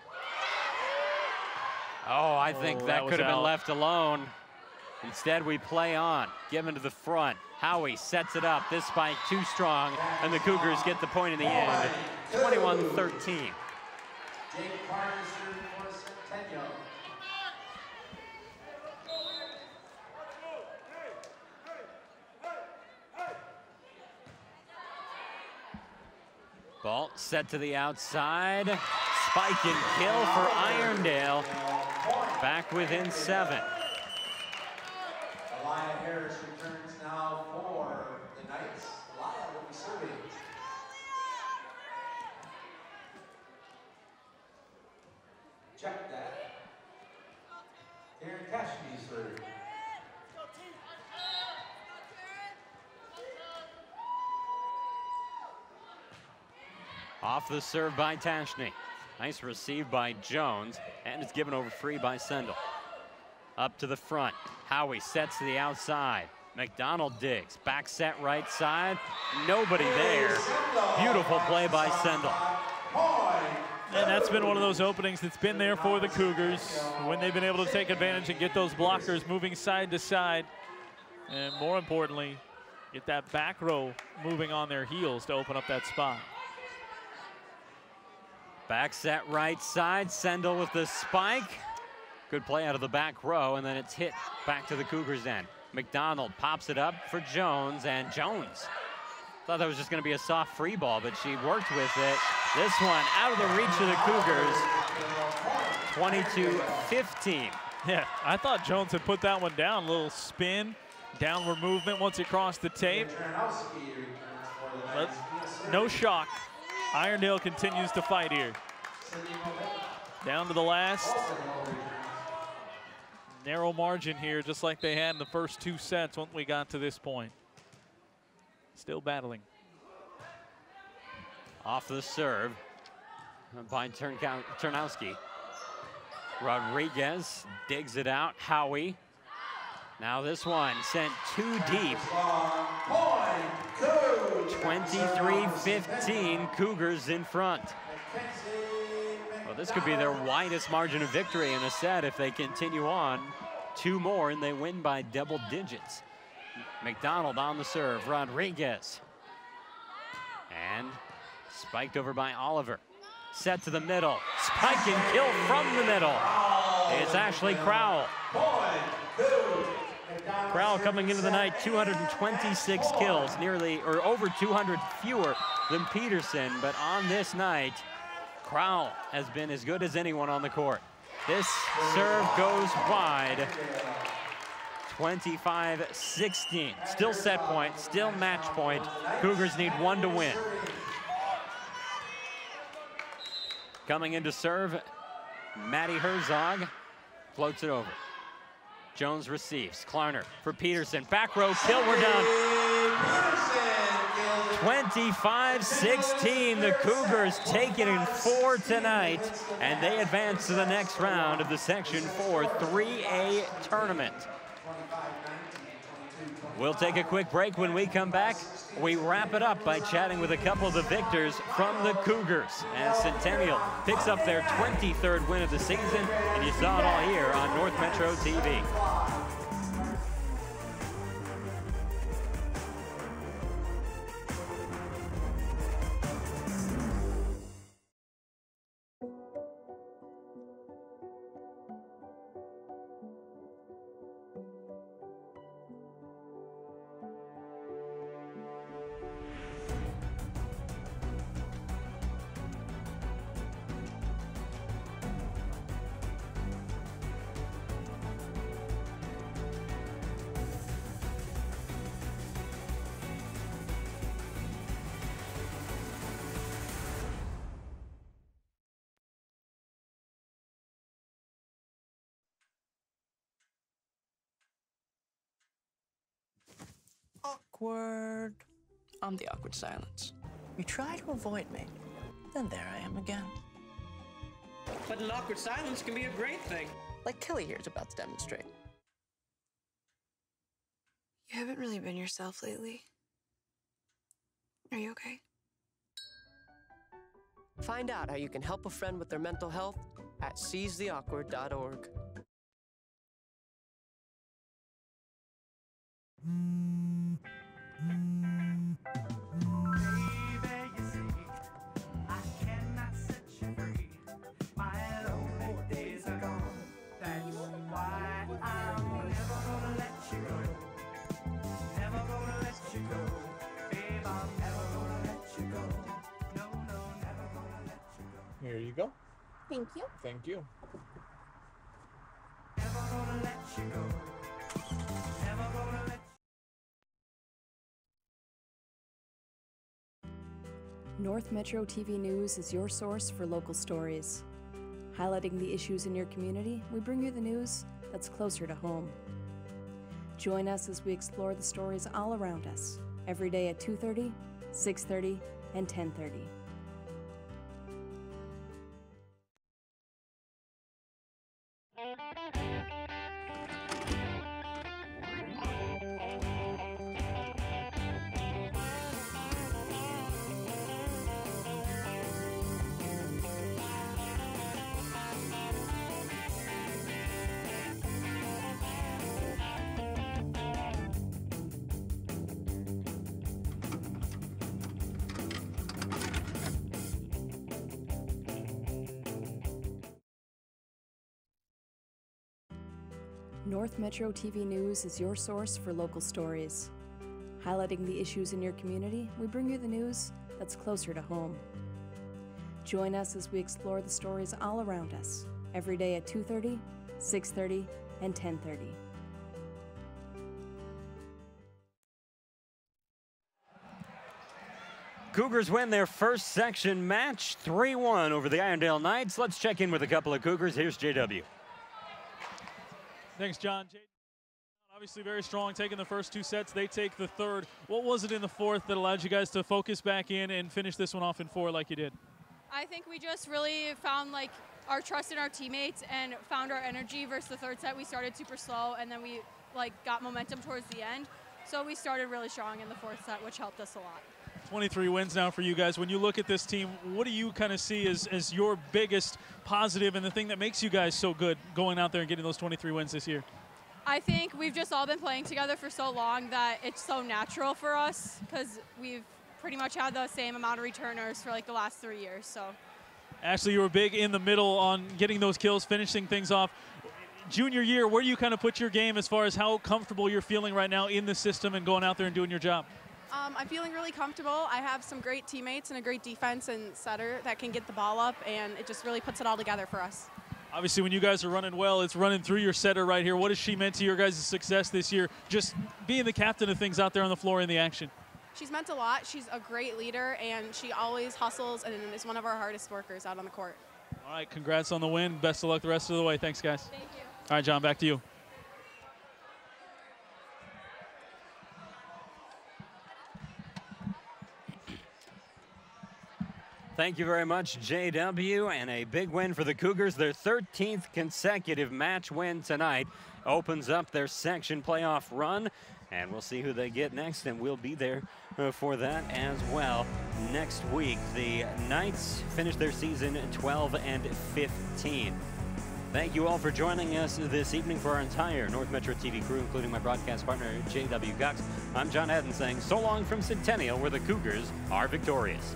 Oh, I think oh, that, that could have out. been left alone. Instead, we play on. Given to the front. Howie sets it up. This spike too strong, and the Cougars get the point in the end. 21-13. Ball set to the outside. Spike and kill for Irondale. Back within seven. Elia Harris returns now for the Knights. Elia will be serving. Check that. Aaron Cashby serving. Off the serve by Tashney. Nice receive by Jones, and it's given over free by Sendell. Up to the front. Howie sets to the outside. McDonald digs. Back set right side. Nobody there. Beautiful play by Sendell. And that's been one of those openings that's been there for the Cougars when they've been able to take advantage and get those blockers moving side to side. And more importantly, get that back row moving on their heels to open up that spot. Back set right side. Sendell with the spike. Good play out of the back row, and then it's hit back to the Cougars end. McDonald pops it up for Jones, and Jones thought that was just going to be a soft free ball, but she worked with it. This one out of the reach of the Cougars. 22-15. Yeah, I thought Jones had put that one down. A little spin, downward movement once it crossed the tape. But no shock. Irondale continues to fight here. Down to the last. Narrow margin here, just like they had in the first two sets when we got to this point. Still battling. Off the serve by Turnowski. Rodriguez digs it out. Howie. Now this one sent too deep. 23-15, Cougars in front. Well, this could be their widest margin of victory in a set if they continue on. Two more and they win by double digits. McDonald on the serve, Rodriguez. And spiked over by Oliver. Set to the middle, spike and kill from the middle. It's Ashley Crowell. Crowell coming into the night, 226 kills, nearly or over 200 fewer than Peterson. But on this night, Crowell has been as good as anyone on the court. This serve goes wide. 25-16. Still set point, still match point. Cougars need one to win. Coming in to serve, Maddie Herzog floats it over. Jones receives. Klarner for Peterson. Back row kill. We're done. 25-16. The Cougars take it in four tonight, and they advance to the next round of the Section 4 3A tournament. We'll take a quick break. When we come back, we wrap it up by chatting with a couple of the victors from the Cougars as Centennial picks up their 23rd win of the season, and you saw it all here on North Metro TV. Awkward. I'm the awkward silence. You try to avoid me, then there I am again. But an awkward silence can be a great thing. Like Kelly here is about to demonstrate. You haven't really been yourself lately. Are you okay? Find out how you can help a friend with their mental health at seizetheawkward.org. Here you go. Thank you. Thank you. North Metro TV News is your source for local stories. Highlighting the issues in your community, we bring you the news that's closer to home. Join us as we explore the stories all around us, every day at 2:30, 6:30, and 10:30. North Metro TV News is your source for local stories. Highlighting the issues in your community, we bring you the news that's closer to home. Join us as we explore the stories all around us, every day at 2:30, 6:30, and 10:30. Cougars win their first section match 3-1 over the Irondale Knights. Let's check in with a couple of Cougars. Here's JW. Thanks, John. Obviously very strong, taking the first two sets. They take the third. What was it in the fourth that allowed you guys to focus back in and finish this one off in four like you did? I think we just really found like our trust in our teammates and found our energy versus the third set. We started super slow and then we like got momentum towards the end. So we started really strong in the fourth set, which helped us a lot. 23 wins now for you guys. When you look at this team, what do you kind of see as, as your biggest positive and the thing that makes you guys so good going out there and getting those 23 wins this year? I think we've just all been playing together for so long that it's so natural for us because we've pretty much had the same amount of returners for like the last three years. So. Ashley, you were big in the middle on getting those kills, finishing things off. junior year, where do you kind of put your game as far as how comfortable you're feeling right now in the system and going out there and doing your job? Um, I'm feeling really comfortable. I have some great teammates and a great defense and setter that can get the ball up, and it just really puts it all together for us. Obviously, when you guys are running well, it's running through your setter right here. What has she meant to your guys' success this year? Just being the captain of things out there on the floor in the action. She's meant a lot. She's a great leader, and she always hustles and is one of our hardest workers out on the court. All right, congrats on the win. Best of luck the rest of the way. Thanks, guys. Thank you. All right, John, back to you. Thank you very much, JW, and a big win for the Cougars. Their 13th consecutive match win tonight opens up their section playoff run, and we'll see who they get next, and we'll be there uh, for that as well next week. The Knights finish their season 12 and 15. Thank you all for joining us this evening for our entire North Metro TV crew, including my broadcast partner, J.W. Cox. I'm John Hadden saying so long from Centennial, where the Cougars are victorious.